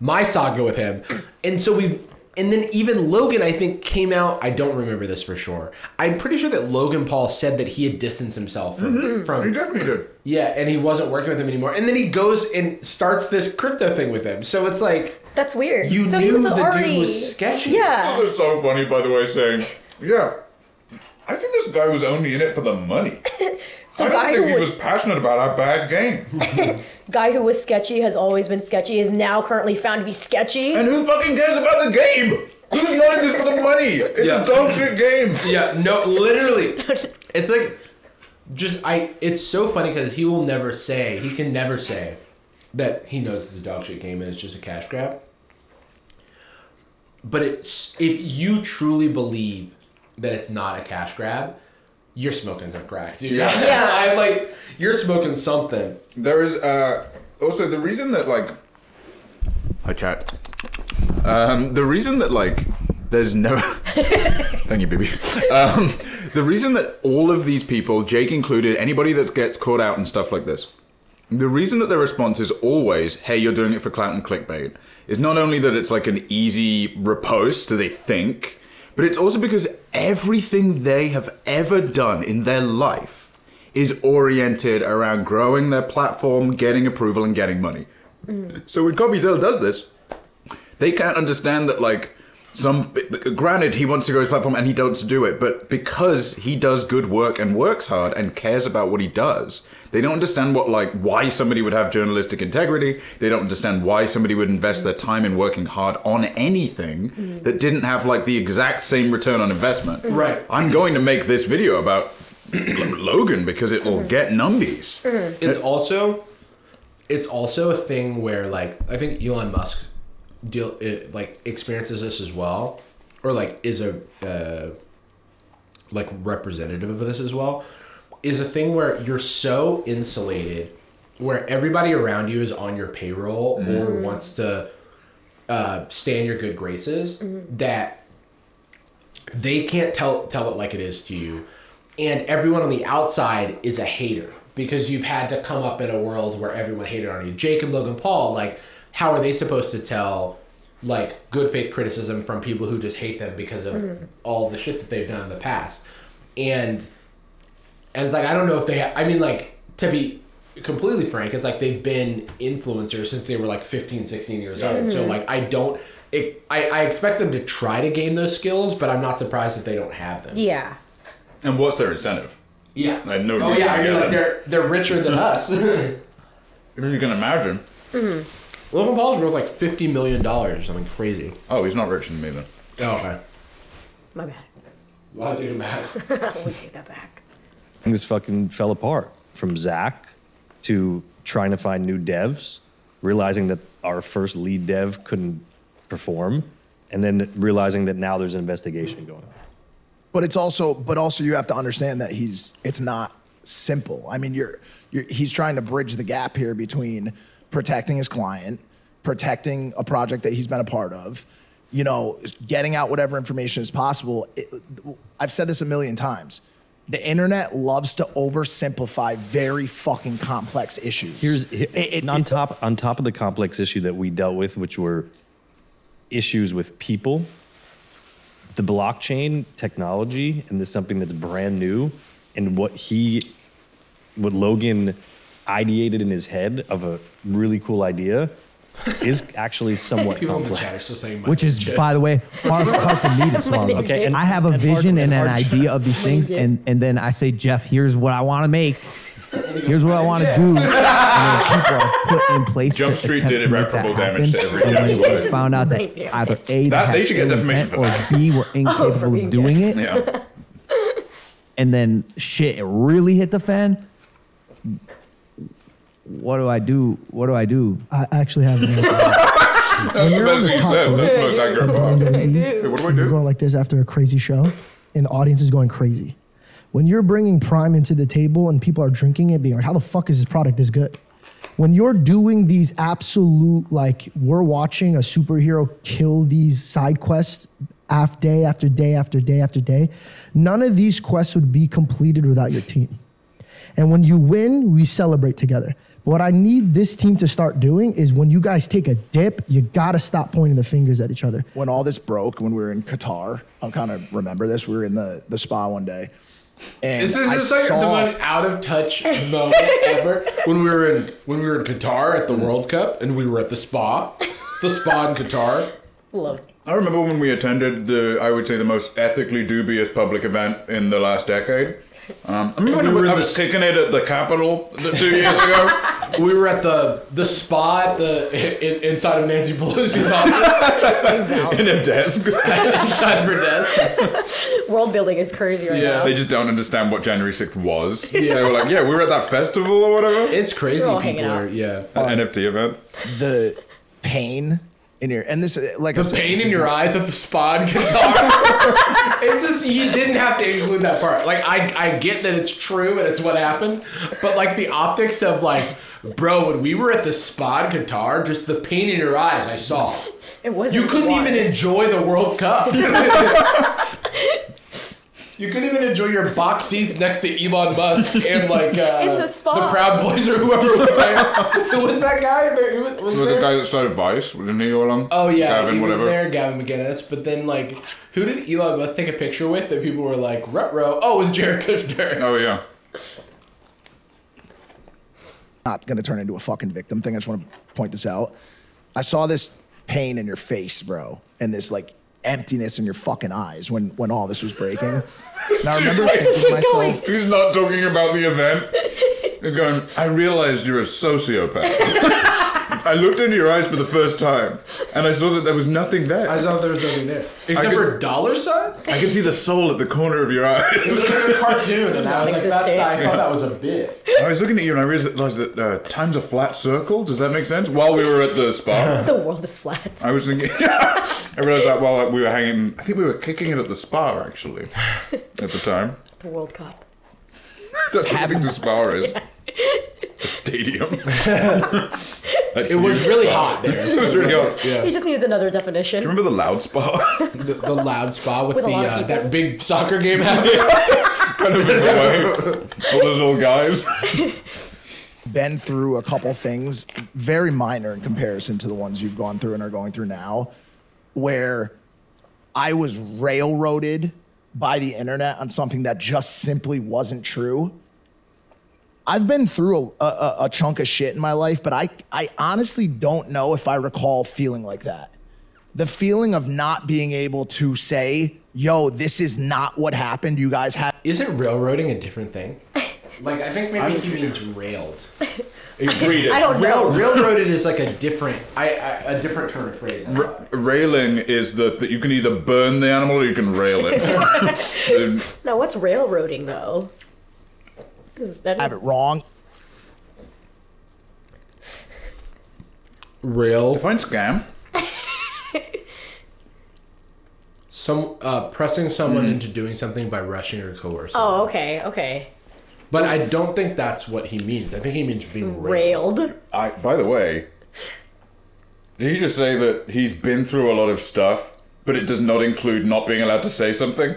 my saga with him. And so we've and then even Logan, I think, came out. I don't remember this for sure. I'm pretty sure that Logan Paul said that he had distanced himself from He from definitely did. yeah, and he wasn't working with him anymore. And then he goes and starts this crypto thing with him. So it's like That's weird. You so he knew was the dude was sketchy. Yeah. That was so funny, by the way, saying, yeah, I think this guy was only in it for the money. <laughs> So I don't guy think who he was, was passionate about our bad game. <laughs> guy who was sketchy has always been sketchy is now currently found to be sketchy. and who fucking cares about the game? Who's not in this for the money? It's Yeah. a dog shit game. yeah, no, literally, <laughs> it's like just I. It's so funny because he will never say he can never say that he knows it's a dog shit game and it's just a cash grab. But it's if you truly believe that it's not a cash grab, you're smoking some crack, dude. Yeah. <laughs> Yeah. I'm like you're smoking something. There is uh, also the reason that like, hi chat. Um, the reason that like there's no. <laughs> Thank you, baby. Um, the reason that all of these people, Jake included, anybody that gets caught out and stuff like this, the reason that their response is always, "Hey, you're doing it for clout and clickbait," is not only that it's like an easy repost, do they think, but it's also because everything they have ever done in their life is oriented around growing their platform, getting approval, and getting money. Mm. So when CoffeeZilla does this, they can't understand that like some granted he wants to grow his platform and he doesn't do it but because he does good work and works hard and cares about what he does they don't understand what like why somebody would have journalistic integrity. They don't understand why somebody would invest their time in working hard on anything mm. that didn't have like the exact same return on investment. Mm-hmm. Right. i'm going to make this video about <clears throat> logan because it will mm-hmm. get numbies. Mm-hmm. It's also, it's also a thing where like I think Elon Musk deal it, like experiences this as well, or like is a uh, like representative of this as well. Is a thing where you're so insulated, where everybody around you is on your payroll or wants to uh, stay in your good graces that they can't tell tell it like it is to you. And everyone on the outside is a hater because you've had to come up in a world where everyone hated on you. Jake and logan paul like how are they supposed to tell like good faith criticism from people who just hate them because of mm-hmm. all the shit that they've done in the past? And and it's like i don't know if they ha- i mean like to be completely frank it's like they've been influencers since they were like 15 16 years old. So mm-hmm. like i don't it, I, I expect them to try to gain those skills but i'm not surprised if they don't have them. Yeah. and what's their incentive? Yeah. I had no oh yeah to i mean like them. they're they're richer than <laughs> us. <laughs> If you can imagine mm-hmm. Logan Paul's worth like fifty million dollars or something crazy. Oh, he's not richer than me then. Oh, okay. My bad. Well, I'll take him back. <laughs> we take that back. things fucking fell apart from Zach to trying to find new devs, realizing that our first lead dev couldn't perform, and then realizing that now there's an investigation going on. But it's also, but also you have to understand that he's. It's not simple. I mean, you're, you're he's trying to bridge the gap here between protecting his client, protecting a project that he's been a part of, you know, getting out whatever information is possible. It, I've said this a million times. The internet loves to oversimplify very fucking complex issues. Here's It- it- on top on top of the complex issue that we dealt with, which were issues with people, the blockchain technology, and this is something that's brand new, and what he, what Logan ideated in his head of a really cool idea, is actually <laughs> somewhat People in the chat are complex. still saying my Which is, shit. by the way, hard, hard for me to <laughs> swallow. Okay, and- I have a and hard- vision and an idea of these <laughs> things, and and then I say, Jeff, here's what I want to make. Here's what I want to do, and then people are put in place. Jump to Street attempt did to make that irreparable damage happen. to every And when Jeff's it was found out that either a That- had they should get ill defamation intent, for or b were oh, incapable for of doing Jeff. it, Yeah. and then shit it really hit the fan. What do I do? What do I do? I actually have an answer. <laughs> when you're on the top said. rope That's the most at accurate. WWE, Hey, what do I and you're do? going like this after a crazy show, and the audience is going crazy. When you're bringing Prime into the table and people are drinking it, being like, "How the fuck is this product this good?" When you're doing these absolute like we're watching a superhero kill these side quests after day after day after day after day, none of these quests would be completed without your team. And when you win, we celebrate together. What I need this team to start doing is when you guys take a dip, you gotta stop pointing the fingers at each other. when all this broke, when we were in Qatar, I kind of remember this. We were in the, the spa one day. And This is I just like saw, the most out of touch moment ever. When we were in when we were in Qatar at the World Cup and we were at the spa, the spa in Qatar. Love. I remember when we attended the, I would say, the most ethically dubious public event in the last decade. Um, I remember We when were I was the- kicking it at the Capitol two years <laughs> ago. We were at the the spa at the in, inside of Nancy Pelosi's <laughs> office, in a desk. <laughs> inside of her desk. World building is crazy right Yeah. now. they just don't understand what January 6th was. Yeah. They were like, yeah, we were at that festival or whatever. It's crazy. We're all hanging People out. are yeah. An NFT event. the pain in your and this like I The pain this in your not- eyes at the spa <laughs> in Qatar. it's just you didn't have to include that part. Like I I get that it's true and it's what happened, but like the optics of like, bro, when we were at the spa in Qatar, just the pain in your eyes I saw. It wasn't. You couldn't even enjoy the World Cup. <laughs> You couldn't even enjoy your box seats next to Elon Musk <laughs> and like uh, In the spa. Proud Boys or whoever was there. <laughs> Who was that guy? Was, was Was there? the guy that started Vice? Didn't he go along? Oh yeah, Gavin, he whatever. was there, Gavin McGinnis. But then like, who did Elon Musk take a picture with that people were like, "Rutro"? Oh, it was Jared Kushner. Oh yeah. not going to turn into a fucking victim thing. I just want to point this out. I saw this pain in your face, bro, and this like emptiness in your fucking eyes when when all this was breaking. And I <laughs> remember thinking to myself, He's not talking about the event. He's going, I realized you're a sociopath. <laughs> I looked into your eyes for the first time, and I saw that there was nothing there. I saw there was nothing there except could- for dollar signs. I can see the soul at the corner of your It eyes. was like a cartoon, and I was like, "That's." I thought that was a bit. I was looking at you and I realized that uh, time's a flat circle. Does that make sense? While we were at the spa, <laughs> The world is flat. I was thinking. <laughs> I realized that while we were hanging, I think we were kicking it at the spa actually, at the time. <laughs> The World Cup. That's what I think the spa is. A stadium. <laughs> It was really hot there. It was really hot. He just needs another definition. Remember the loud spa? <laughs> the, the loud spa with, With a the lot of uh, people. that big soccer game happening. <laughs> kind of in the way. All those little guys. been through a couple things, very minor in comparison to the ones you've gone through and are going through now, where I was railroaded by the internet on something that just simply wasn't true. I've been through a, a, a chunk of shit in my life, but I, I honestly don't know if I recall feeling like that. The feeling of not being able to say, yo, this is not what happened. You guys had Isn't railroading a different thing? <laughs> Like I think maybe he means railed. Read it. I don't Rail, know. railroaded is like a different, I, I a different turn of phrase. R- railing is the that you can either burn the animal or you can rail it. <laughs> <laughs> No, what's railroading though? 'Cause I have it wrong. Rail, Define scam. <laughs> some uh, pressing someone into doing something by rushing or coercing. Oh, okay, okay. But I don't think that's what he means. I think he means being railed. Railed. I. By the way, did he just say that he's been through a lot of stuff, but it does not include not being allowed to say something?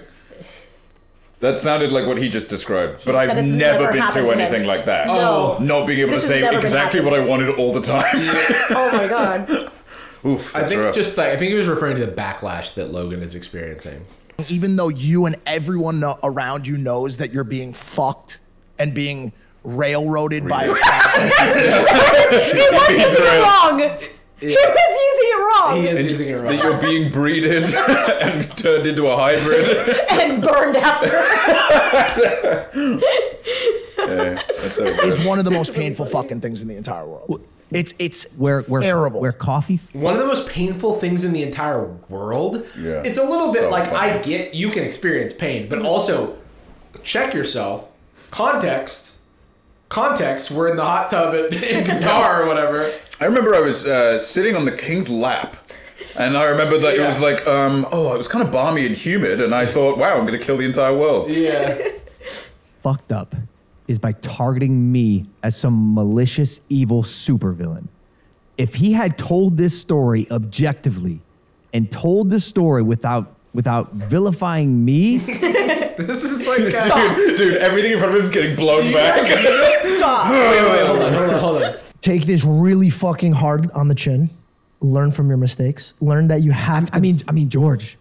That sounded like what he just described, but I've it's never, never been happened through to him. anything like that. No. Not being able This to has say never been exactly what I wanted all the time. <laughs> Oh my god. <laughs> Oof, I that's think rough. just like, I think he was referring to the backlash that Logan is experiencing. Even though you and everyone know, around you knows that you're being fucked and being railroaded by a <laughs> He was using it wrong. He is using it wrong He is using it wrong. that you're being breeded <laughs> and turned into a hybrid. <laughs> and burned after. yeah, that's is one of the most painful fucking things in the entire world. It's it's Where where terrible. where coffee f- One of the most painful things in the entire world. Yeah. It's a little bit So like I get you can experience pain, but also check yourself. Context. Context. We're in the hot tub at, in Qatar or whatever. I remember I was uh, sitting on the king's lap. And I remember that it was like, um, oh, it was kind of balmy and humid, and I thought, wow, I'm going to kill the entire world. Yeah. <laughs> fucked up is by targeting me as some malicious evil supervillain. If he had told this story objectively and told the story without without vilifying me, <laughs> This is like <laughs> Dude, dude, everything in front of him is getting blown back. Stop. wait, wait, hold on, hold on, hold on. Take this really fucking hard on the chin. Learn from your mistakes. Learn that you have to. I mean I mean George,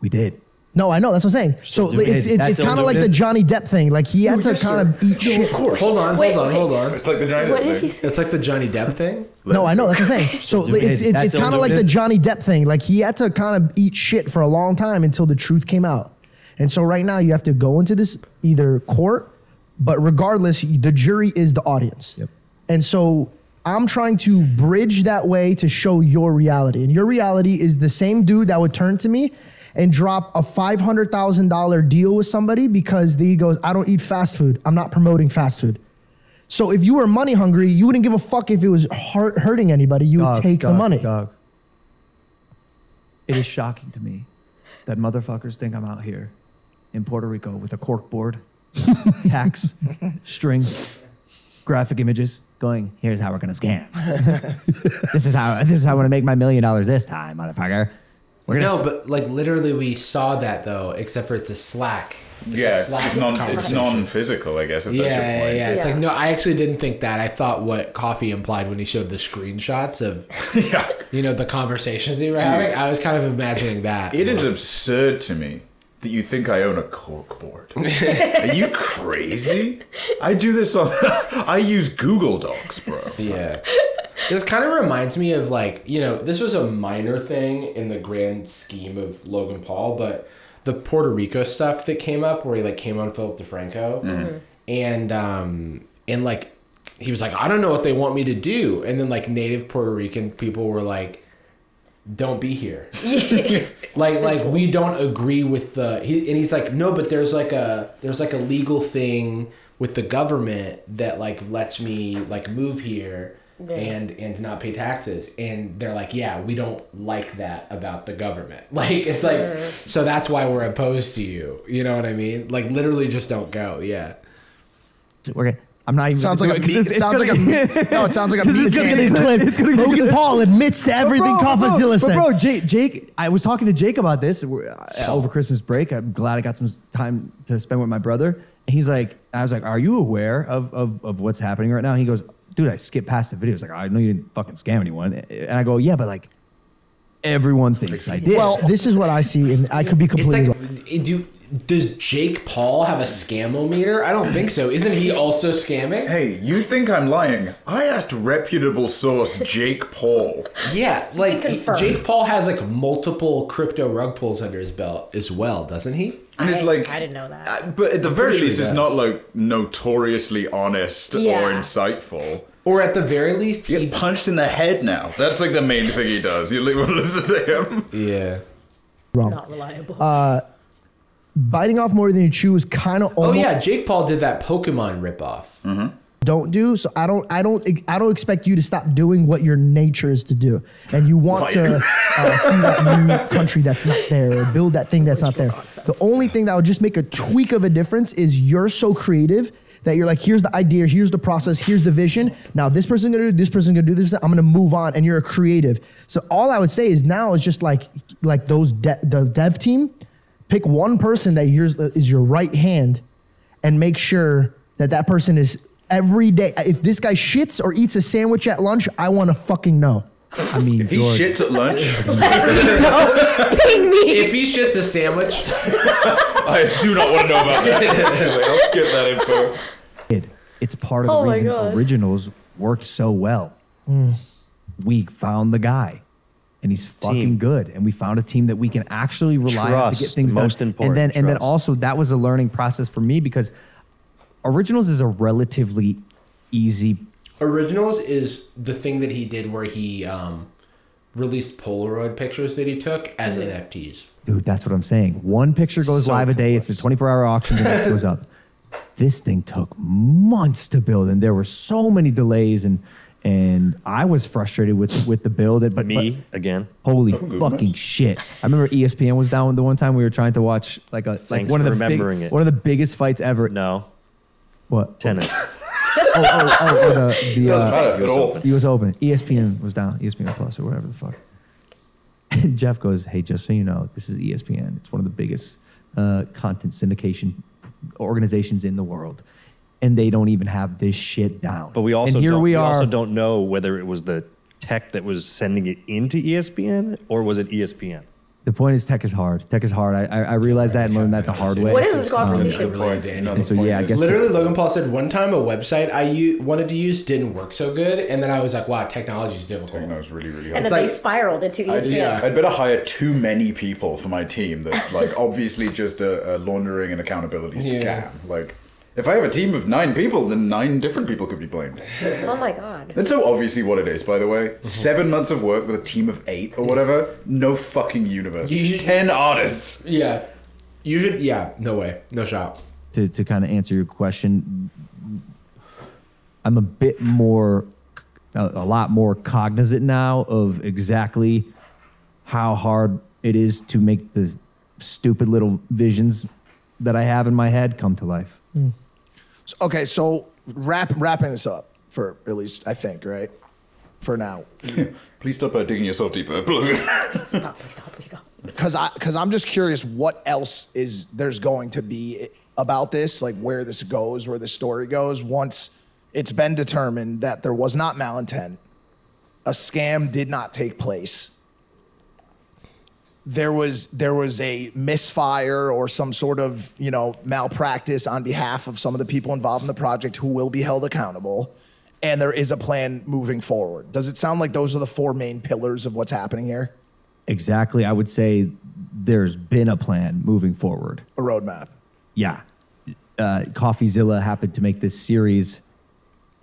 we did. no, I know that's what I'm saying. So You it's it's, That's it's kind of like the. Johnny Depp thing. Like he had to yes, kind of sir. eat shit. Hold on, Wait, hold on, wait. hold on. it's like the giant What did thing. he say? It's like the Johnny Depp thing. No, I know that's what I'm saying. So it's Illuminative. it's, That's it's kind of like the illuminative. Johnny Depp thing. Like he had to kind of eat shit for a long time until the truth came out. And so right now you have to go into this either court, but regardless, the jury is the audience. Yep. And so I'm trying to bridge that way to show your reality. And your reality is the same dude that would turn to me and drop a $500,000 deal with somebody because he goes, I don't eat fast food. I'm not promoting fast food. So if you were money hungry, you wouldn't give a fuck if it was hurt, hurting anybody. You would Dog, take the money. Dog. It is shocking to me that motherfuckers think I'm out here in Puerto Rico with a cork board, <laughs> tax, string, graphic images, going, here's how we're gonna scam. <laughs> this is how this is how I'm gonna make my million dollars this time, motherfucker. We're gonna No, s- but like literally, we saw that though, except for it's a Slack. It's a Yeah, it's, non, it's non-physical, I guess, if Yeah, that's your yeah, point. yeah. It's Yeah. like no, I actually didn't think that. I thought what Coffee implied when he showed the screenshots of, <laughs> Yeah. you know, the conversations they were having. I was kind of imagining that. It is absurd to me that you think I own a corkboard. <laughs> Are you crazy? I do this on. <laughs> I use Google Docs, bro. Yeah. This kind of reminds me of like, you know, this was a minor thing in the grand scheme of Logan Paul, but the Puerto Rico stuff that came up where he like came on Philip DeFranco and um and like he was like, I don't know what they want me to do. And then like native Puerto Rican people were like, Don't be here. <laughs> <laughs> like like we don't agree with the he, and he's like no but there's like a there's like a legal thing with the government that like lets me like move here and and not pay taxes. And they're like yeah we don't like that about the government. <laughs> Like it's like mm. so that's why we're opposed to you. You know what i mean? Like literally just don't go. Yeah. We're gonna, I'm not even Sounds like a do meat. it's- It sounds like a meat. No, it sounds like a <laughs> meat. It's gonna get clipped. Logan Paul admits to everything Bro, bro, Coffeezilla but said. Bro, Jake, Jake, I was talking to Jake about this uh, over Christmas break. I'm glad I got some time to spend with my brother. And he's like, I was like, are you aware of, of, of what's happening right now? He goes, dude, I skipped past the video. He's like, I know you didn't fucking scam anyone. And I go, yeah, but like, everyone thinks I did. Well, this is what I see, and I could be it's completely like wrong. do does Jake Paul have a scamometer? I don't think so. Isn't he also scamming? Hey, you think I'm lying? I asked reputable source Jake Paul. Yeah, like. Jake Paul has like multiple crypto rug pulls under his belt as well, doesn't he? And it's I- like I didn't know that. Uh, But at the very sure least, he it's not like notoriously honest Yeah. or insightful. Or at the very least, He gets he, punched in the head now. That's like the main thing he does. You want <laughs> listen to him. yeah. Wrong. Not reliable. Biting off more than you chew is kind of Oh yeah, Jake Paul did that Pokemon ripoff. don't do. So I don't I don't I don't expect you to stop doing what your nature is to do, and you want to uh, <laughs> see that new country that's not there, or build that thing that's not there. The only thing that would just make a tweak of a difference is you're so creative that you're like, here's the idea, here's the process, here's the vision. Now this person's gonna do this person's gonna do this. I'm gonna move on, and you're a creative. So all I would say is now is just like like those de- the dev team, pick one person that yours is your right hand and make sure that that person is every day. If this guy shits or eats a sandwich at lunch, I want to fucking know. I mean, If He shits at lunch. <laughs> <laughs> Ping me. If he shits a sandwich, <laughs> I do not want to know about that. anyway, I'll skip that info. it- it's part of Oh the reason God. originals worked so well. Mm. We found the guy, and he's fucking Team. good. And we found a team that we can actually rely on to get Trust, things most done. important, and then, and then also that was a learning process for me because originals is a relatively easy. Originals is the thing that he did where he um, released Polaroid pictures that he took as NFTs. Dude, that's what I'm saying. One picture goes So live a day. It's a 24 hour auction. The next goes up. <laughs> This thing took months to build, and there were so many delays, and and I was frustrated with with the build. But Me again. holy goodness. fucking shit! I remember ESPN was down the one time we were trying to watch like a like one of for the big, it. one of the biggest fights ever. No. What? Tennis. <laughs> Oh, oh, oh, oh, the the Doesn't uh, matter at all. US Open. ESPN was down. ESPN Plus or whatever the fuck. And <laughs> Jeff goes, "Hey, just so you know, this is E ESPN. It's one of the biggest uh, content syndication organizations in the world, and they don't even have this shit down." But we also and here don't, we are. also don't know whether it was the tech that was sending it into ESPN or was it ESPN. the point is, tech is hard. Tech is hard. I I, I realized that and learned that the hard way. What is this Um, conversation? Related to and so yeah, I guess Literally, the- Logan Paul said one time a website I u- wanted to use didn't work so good, and then I was like, "Wow, technology is difficult." That was really, really And then like- they spiraled into ESPN. yeah. I'd better hire too many people for my team. That's like <laughs> obviously just a, a laundering and accountability scam. Yeah. Like, if I have a team of nine people, then nine different people could be blamed. Oh my god. That's so obviously what it is, by the way. Seven months of work with a team of eight or whatever. No fucking universe. You should- Ten artists. Yeah, you should. Yeah, no way, no shot. to, to kind of answer your question, I'm a bit more, a, a lot more cognizant now of exactly how hard it is to make the stupid little visions that I have in my head come to life. Hmm. So- okay, so wrap, wrapping this up for at least I think right for now, <laughs> Please stop uh, digging yourself deeper. Stop, <laughs> please stop, please stop. because I because I'm just curious what else is there's going to be about this, like where this goes, where the story goes once it's been determined that there was not malintent, a scam did not take place. There was there was a misfire or some sort of you know malpractice on behalf of some of the people involved in the project who will be held accountable, and there is a plan moving forward. Does it sound like those are the four main pillars of what's happening here? Exactly. I would say there's been a plan moving forward. A roadmap. yeah, uh, CoffeeZilla happened to make this series,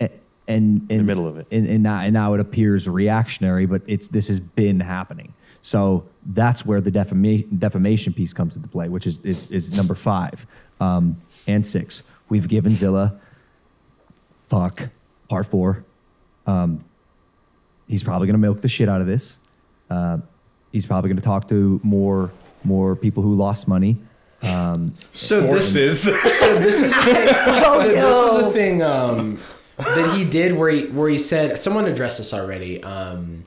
a- and in the middle of it. and, and now and now it appears reactionary, but it's this has been happening. So that's where the defama- defamation piece comes into play, which is is, is number five um, and six. We've given Zilla fuck part four. Um, he's probably gonna milk the shit out of this. Uh, he's probably gonna talk to more more people who lost money. So this, Forces. so this is the <laughs> thing. Oh, so this was no. the thing um, that he did where he where he said someone addressed this already. Um,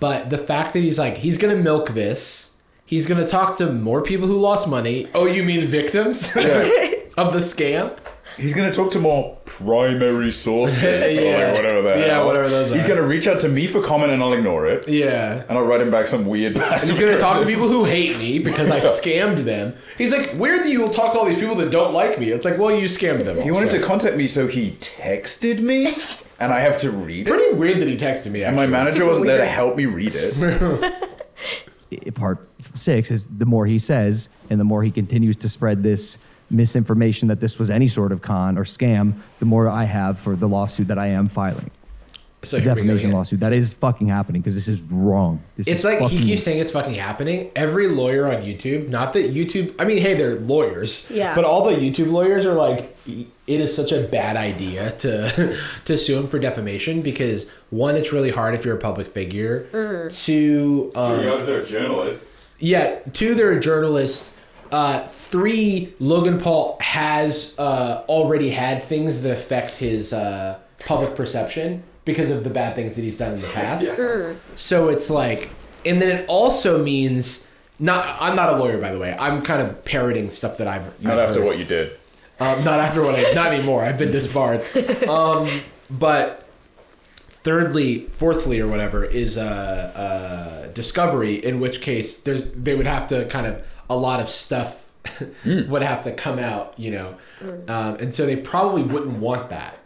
but the fact that he's like he's gonna milk this, he's gonna talk to more people who lost money. Oh, you mean victims <laughs> of the scam? He's gonna talk to more primary sources, <laughs> or Yeah. like whatever the Yeah, hell. whatever those He's are. gonna reach out to me for comment, and I'll ignore it. Yeah. And I'll write him back some weird. <laughs> And he's gonna talk to people who hate me because I scammed them. He's like, weird that you will talk to all these people that don't like me. It's like, well, you scammed them. He wanted to contact me, so he texted me, and I have to read it. Pretty weird that he texted me. And Actually. my manager Super wasn't there to weird. help me read it. <laughs> I- part six is the more he says and the more he continues to spread this misinformation that this was any sort of con or scam, the more I have for the lawsuit that I am filing. So The here we go defamation lawsuit. That is fucking happening because this is wrong. This It's is like he keeps saying it's fucking happening. Every lawyer on YouTube, not that YouTube, I mean, hey, they're lawyers. Yeah. But all the YouTube lawyers are like, it is such a bad idea to <laughs> to sue him for defamation because one, it's really hard if you're a public figure. Two, um, they're a journalist. yeah, two, they're a journalist. Uh, three, Logan Paul has uh, already had things that affect his uh, public perception because of the bad things that he's done in the past. So it's like, and then it also means not. I'm not a lawyer, by the way. I'm kind of parroting stuff that I've Not I've after heard. what you did. Um, not after what I. Not anymore. I've been disbarred. <laughs> Um, but thirdly, fourthly, or whatever is a, a discovery. In which case, there's they would have to kind of a lot of stuff <laughs> would have to come out, you know, um, and so they probably wouldn't want that.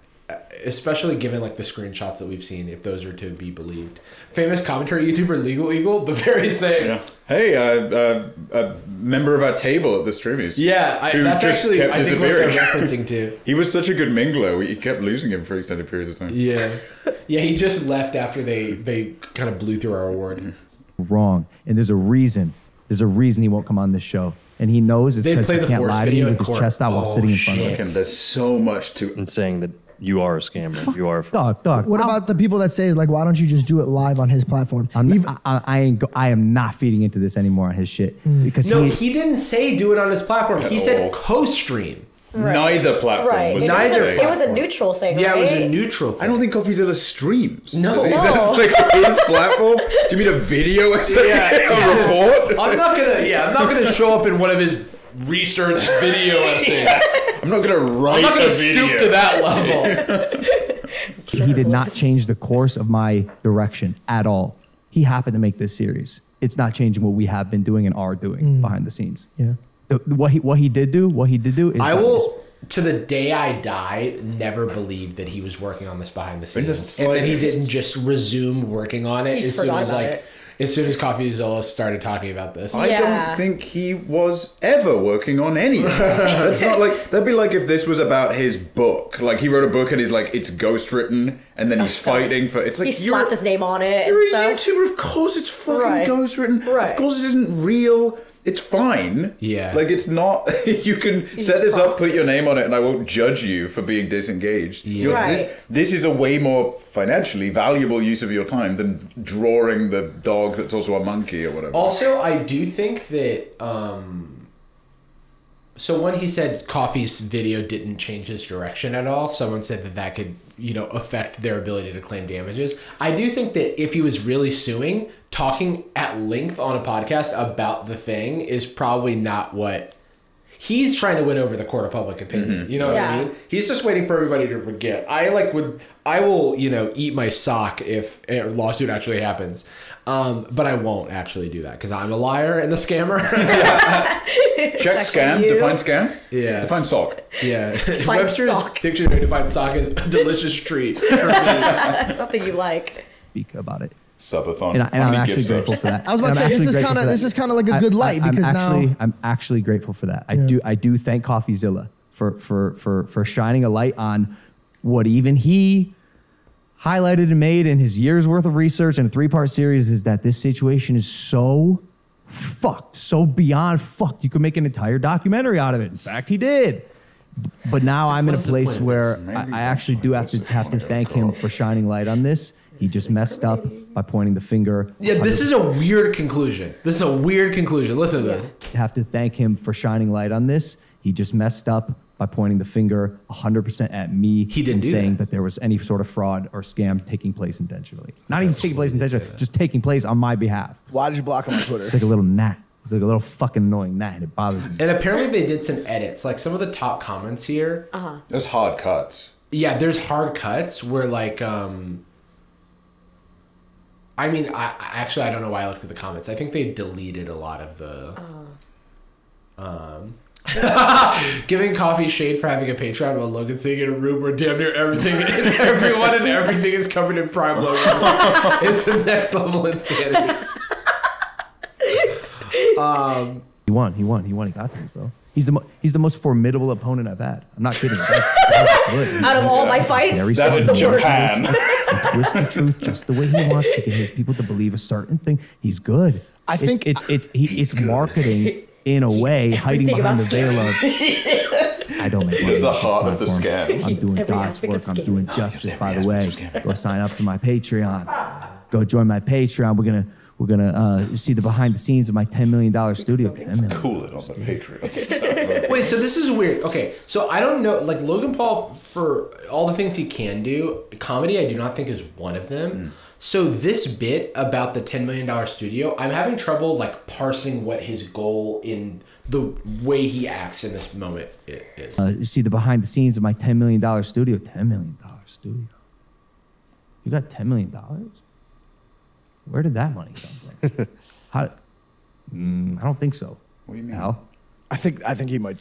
Especially given like the screenshots that we've seen, if those are to be believed. Famous commentary YouTuber Legal Eagle, <laughs> the very same. Yeah. Hey, uh, uh, a member of our table at the Streamies. Yeah, I, Who that's just actually kept I think what they're <laughs> referencing to. He was such a good mingler. We kept losing him for extended periods of time. Yeah, <laughs> yeah. He just left after they they kind of blew through our award. wrong. And there's a reason. There's a reason he won't come on this show. And he knows it's because he can't lie to me with his chest out while Oh, sitting in front of shit. me. And there's so much to. and saying that you are a scammer. You are. A Dog, dog. What I'm- about the people that say like, why don't you just do it live on his platform? I'm, Even- I, I, I ain't go, I am not feeding into this anymore on his shit hmm. because No, he, he didn't say do it on his platform. He all. said co-stream. Neither platform Right. was It was, Neither a, it was a neutral thing. Yeah, it was a neutral. Thing. I don't think CoffeeZilla streams. No. <laughs> No. That's like his platform. Do you mean a video? Yeah. <laughs> a report. I'm not gonna. Yeah, I'm not gonna show up in one of his research video essays. <laughs> I'm not gonna write I'm not gonna video. stoop to that level. <laughs> he did not change the course of my direction at all. He happened to make this series. It's not changing what we have been doing and are doing mm. behind the scenes. yeah. The, the- what he what he did do, what he did do is I will, to the day I die, never believe that he was working on this behind the In the scenes, and that he didn't just resume working on it He just as soon as like it. As soon as CoffeeZilla started talking about this. I Yeah. don't think he was ever working on anything. <laughs> That's not like that'd be like if this was about his book. Like he wrote a book and he's like it's ghost written, and then oh, he's so fighting for. It's like He you're, slapped his name on it you're a stuff. YouTuber. Of course, it's fucking Right. ghost written. Right. Of course, this isn't real. It's fine. Yeah. Like it's not. <laughs> you can set this up, put your name on it, and I won't judge you for being disengaged. You're- This, this is a way more financially valuable use of your time than drawing the dog that's also a monkey or whatever. Also, I do think that. Um, so when he said Coffee's video didn't change his direction at all, someone said that that could, you know, affect their ability to claim damages. I do think that if he was really suing, talking at length on a podcast about the thing is probably not what. He's trying to win over the court of public opinion. You know what I mean? He's just waiting for everybody to forget. I like would I will you know eat my sock if a lawsuit actually happens, um, but I won't actually do that because I'm a liar and a scammer. <laughs> <laughs> Check scam. you. Define scam. Yeah. Define sock. yeah, <laughs> Define Webster's sock. dictionary defines sock as a delicious treat for me. Something you like. speak about it. Subathon. And, I, and I'm actually grateful subs? for that. I was about to And I'm say, this is kinda- this that. is kinda like a good I- light I'm because actually, now- I'm actually grateful for that. I Yeah. do I do thank CoffeeZilla for for for for shining a light on what even he highlighted and made in his year's worth of research in a three part series is that this situation is so fucked, so beyond fucked. You could make an entire documentary out of it. In fact, he did. But now I'm in a place where? I, I actually do have to have to thank him for shining light on this. He just messed up by pointing the finger. Yeah, this is a weird conclusion. This is a weird conclusion. Listen to this. have to thank him for shining light on this. He just messed up by pointing the finger 100% at me He didn't and saying that. that. there was any sort of fraud or scam taking place intentionally. Not even taking place intentionally, just taking place on my behalf. Why did you block him on Twitter? It's like a little gnat. It's like a little fucking annoying. That it bothers me. And apparently they did some edits. Like some of the top comments here. Uh-huh. There's hard cuts. Yeah, there's hard cuts where like um I mean, I I- actually I don't know why I looked at the comments. I think they deleted a lot of the um <laughs> giving coffee shade for having a Patreon while Logan sitting in a room where damn near everything <laughs> and everyone and everything is covered in prime logo. <laughs> it's the next level insanity. Um He won. He won. He won. He got to me, bro. He's the mo- he's the most formidable opponent I've had. I'm not kidding. That's, that's good. <laughs> Out of all my fights, Very that's That's the in worst. Japan. He twists <laughs> the truth <laughs> just the way he wants to get his people to believe a certain thing. He's good. I It's- think- it's it's he, it's marketing in a way, hiding everything behind the about veil of. I don't make money. It's the off this heart of the platform. scam. I'm doing Every God's aspect work. I'm scam. doing justice. By the way, go sign up to my Patreon. Go join my Patreon. We're gonna we're gonna uh, see the behind the scenes of my ten million dollar studio. $10 million. Cool it on the Patreon. <laughs> Wait, so this is weird. Okay, so I don't know. Like Logan Paul, for all the things he can do, comedy I do not think is one of them. So this bit about the ten million dollar studio, I'm having trouble like parsing what his goal in the way he acts in this moment i- is. uh, see the behind the scenes of my $10 million studio. $10 million studio. You got $10 million? Where did that money come from? <laughs> How, mm, I don't think so. What do you mean? Al? I think I think he might.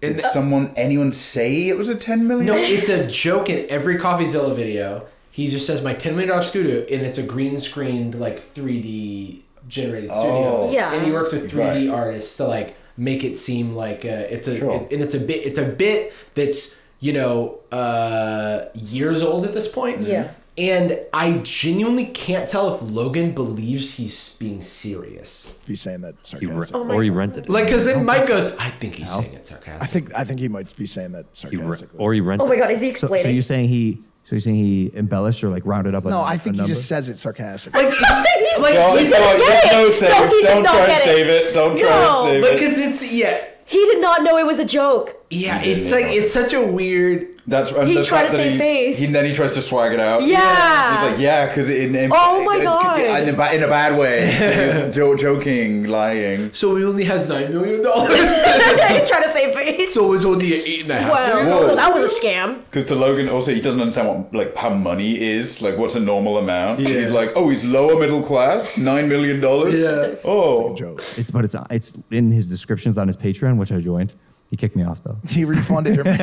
Did someone, anyone say it was a 10 million? no, it's a joke in every CoffeeZilla video. He just says my ten million dollar studio, and it's a green screened like 3D generated studio. Oh. Yeah. and he works with 3D Right. artists to like make it seem like uh, it's a Sure. it- and it's a bit it's a bit that's you know uh, years old at this point. Yeah. And I genuinely can't tell if Logan believes he's being serious. He's saying that He re- sarcastic. Oh or he rented it. Like, because then oh, Mike goes, I think he's saying it sarcastic. I think I think he might be saying that He re- sarcastically. or he rented Oh my god, is he So, explaining? so you're saying he? So you're saying he embellished or like rounded up? A, no, a I think he number? just says it sarcastically. like, <laughs> like, No, He it's didn't get it. no save. No, he did Don't try and get it. save it. Don't try No. and save it. because it's yeah, he did not know it was a joke. Yeah. It's like it's such a weird. That's and He the tried fact to that save he, face. He, then he tries to swag it out. Yeah. He's like, yeah, because in, in Oh my in- God. in, a, in a bad way, <laughs> He jo- joking, lying. So he only has nine million dollars. <laughs> <laughs> he tried to save face. so it's only eight and a half. Wow, million so that was a scam. Because to Logan, also he doesn't understand what like how money is, like what's a normal amount. Yeah. He's like, oh, he's lower middle class, nine million dollars. Yeah. Oh, Joke. It's but it's it's in his descriptions on his Patreon, which I joined. He kicked me off though. He refunded him. <laughs>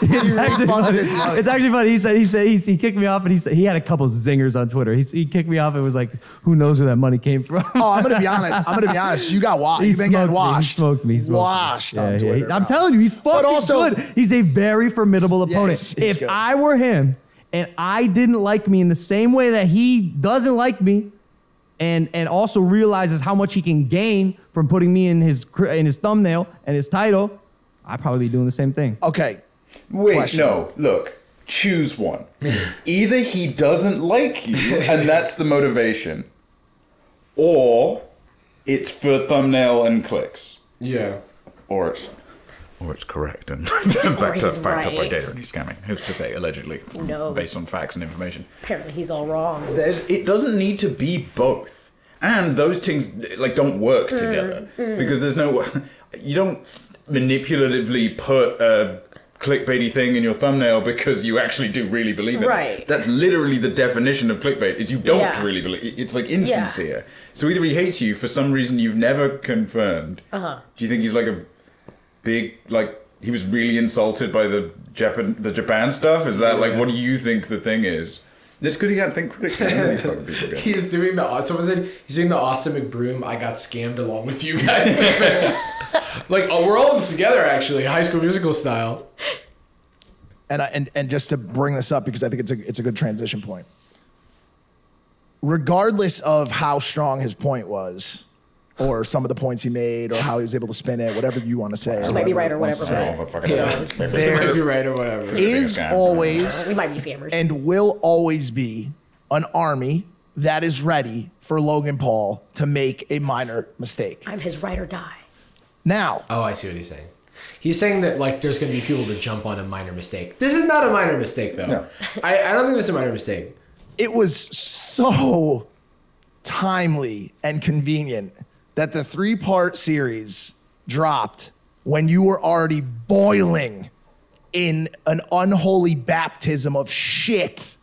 He refunded, he refunded his money. It's actually funny. He said he said he, he kicked me off, and he said he had a couple zingers on Twitter. He, he kicked me off. and was like, who knows where that money came from? Oh, I'm gonna be honest. I'm gonna be honest. You got washed. He You've been getting smoked me. He washed. smoked me. He smoked washed on yeah, Twitter. I'm telling you, he's fucking also- good. He's a very formidable opponent. Yes, he's if good. I were him and I didn't like me in the same way that he doesn't like me, and and also realizes how much he can gain from putting me in his in his thumbnail and his title, I'd probably be doing the same thing. Okay. wait, Question. no, look, choose one. <laughs> Either he doesn't like you, and that's the motivation, or it's for thumbnail and clicks, Yeah. or it's. Or it's correct and <laughs> <laughs> backed up, backed up by data and he's scamming. Who's to say allegedly, based on facts and information. Apparently, he's all wrong. there's it doesn't need to be both and those things like don't work together because there's no you don't manipulatively put a clickbaity thing in your thumbnail because you actually do really believe it. Right. that's literally the definition of clickbait is you don't Yeah. really believe it's like insincere so either he hates you for some reason you've never confirmed Uh-huh. do you think he's like a big like he was really insulted by the Japan the Japan stuff is that like what do you think the thing is it's because he can't think critically. These fucking people can. <laughs> He's doing the. Someone said he's doing the Austin McBroom. I got scammed along with you guys. <laughs> like oh, we're all in this together, actually, High School Musical style. and I, and and just to bring this up because I think it's a it's a good transition point. Regardless of how strong his point was, or some of the points he made, or how he was able to spin it, whatever you want to say, He might be right or whatever, say, but fucking Yeah, hell. they might be right or whatever. is always We might be scammers. and will always be an army that is ready for Logan Paul to make a minor mistake. I'm his ride or die. Now, Oh, I see what he's saying. He's saying that like there's going to be people to jump on a minor mistake. This is not a minor mistake though. No. I, I don't think this is a minor mistake. it was so timely and convenient that the three part series dropped when you were already boiling in an unholy baptism of shit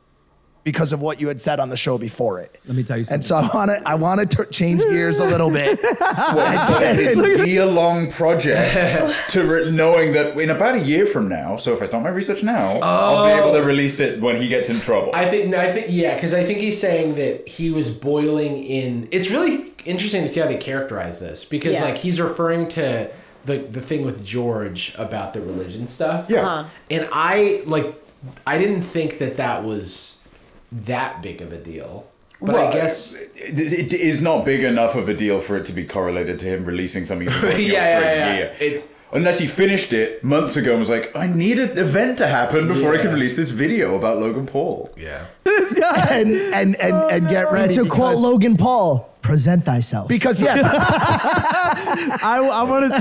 because of what you had said on the show before it. Let me tell you something. And so I want to I want to change gears a little bit. What, year long project <laughs> to re- knowing that in about a year from now, so if I start my research now, I'll be able to oh. release it when he gets in trouble. I think I think yeah, because I think he's saying that he was boiling in. It's really interesting to see how they characterize this because Yeah. like he's referring to the the thing with George about the religion stuff. Yeah. Uh-huh. and I like I didn't think that that was that big of a deal, but Well, I guess it, it is not big enough of a deal for it to be correlated to him releasing something he's <laughs> Yeah, for yeah, a yeah. year. It's- Unless he finished it months ago and was like, I need an event to happen before I can release this video about Logan Paul. yeah. this guy. and and and, and get ready to quote Logan Paul, present thyself. because yes, <laughs> I, I want to.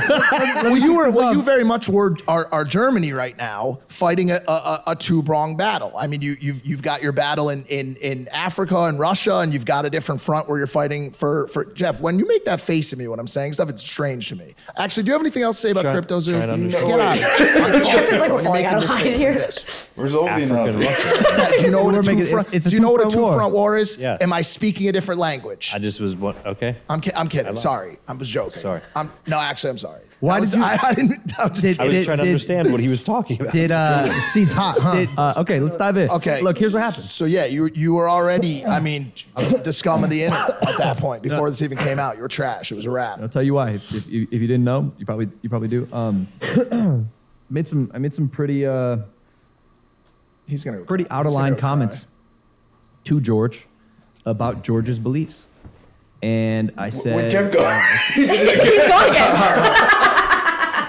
well, you were well, you very much were are, are Germany right now fighting a, a, a two prong battle. I mean, you you've you've got your battle in, in in Africa and Russia, and you've got a different front where you're fighting for for Jeff. When you make that face at me when I'm saying stuff, it's strange to me. Actually, do you have anything else to say about Try- CryptoZoo? trying to understand. Get out of here. <laughs> Jeff is like falling out of line here. this. Resolving uh, African. Russia. Do you know what a two making- front? it's- it's a do you know what a two-front two war. front war is? Yeah. Am I speaking a different language? I just was one. Okay. I'm, ki- I'm kidding. lost Sorry, I was joking. Sorry. I'm no, actually, I'm sorry. Why That did you- <laughs> I, I didn't. I was just Did- I was Did- trying to did- understand what he was talking about. Did uh, Seats hot, huh? did uh, okay? Let's dive in. Okay. Look, here's what happened. So yeah, you you were already, I mean, the scum of the internet at that point. Before this even came out, you were trash. It was a wrap. I'll tell you why. If, if, you, if you didn't know, you probably you probably do. Um, <clears throat> made some I made some pretty uh He's gonna pretty out of gonna line cry. comments to George about George's beliefs, and I said, Where'd Jeff go? Um, <laughs> He's gone again.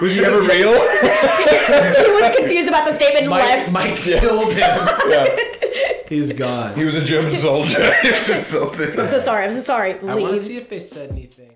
<laughs> Was he ever real? <laughs> he was confused about the statement and Mike, left. Mike killed him. yeah. He's gone. He was a German soldier. he was assaulted. I'm so sorry. I'm so sorry. I want to see if they said anything.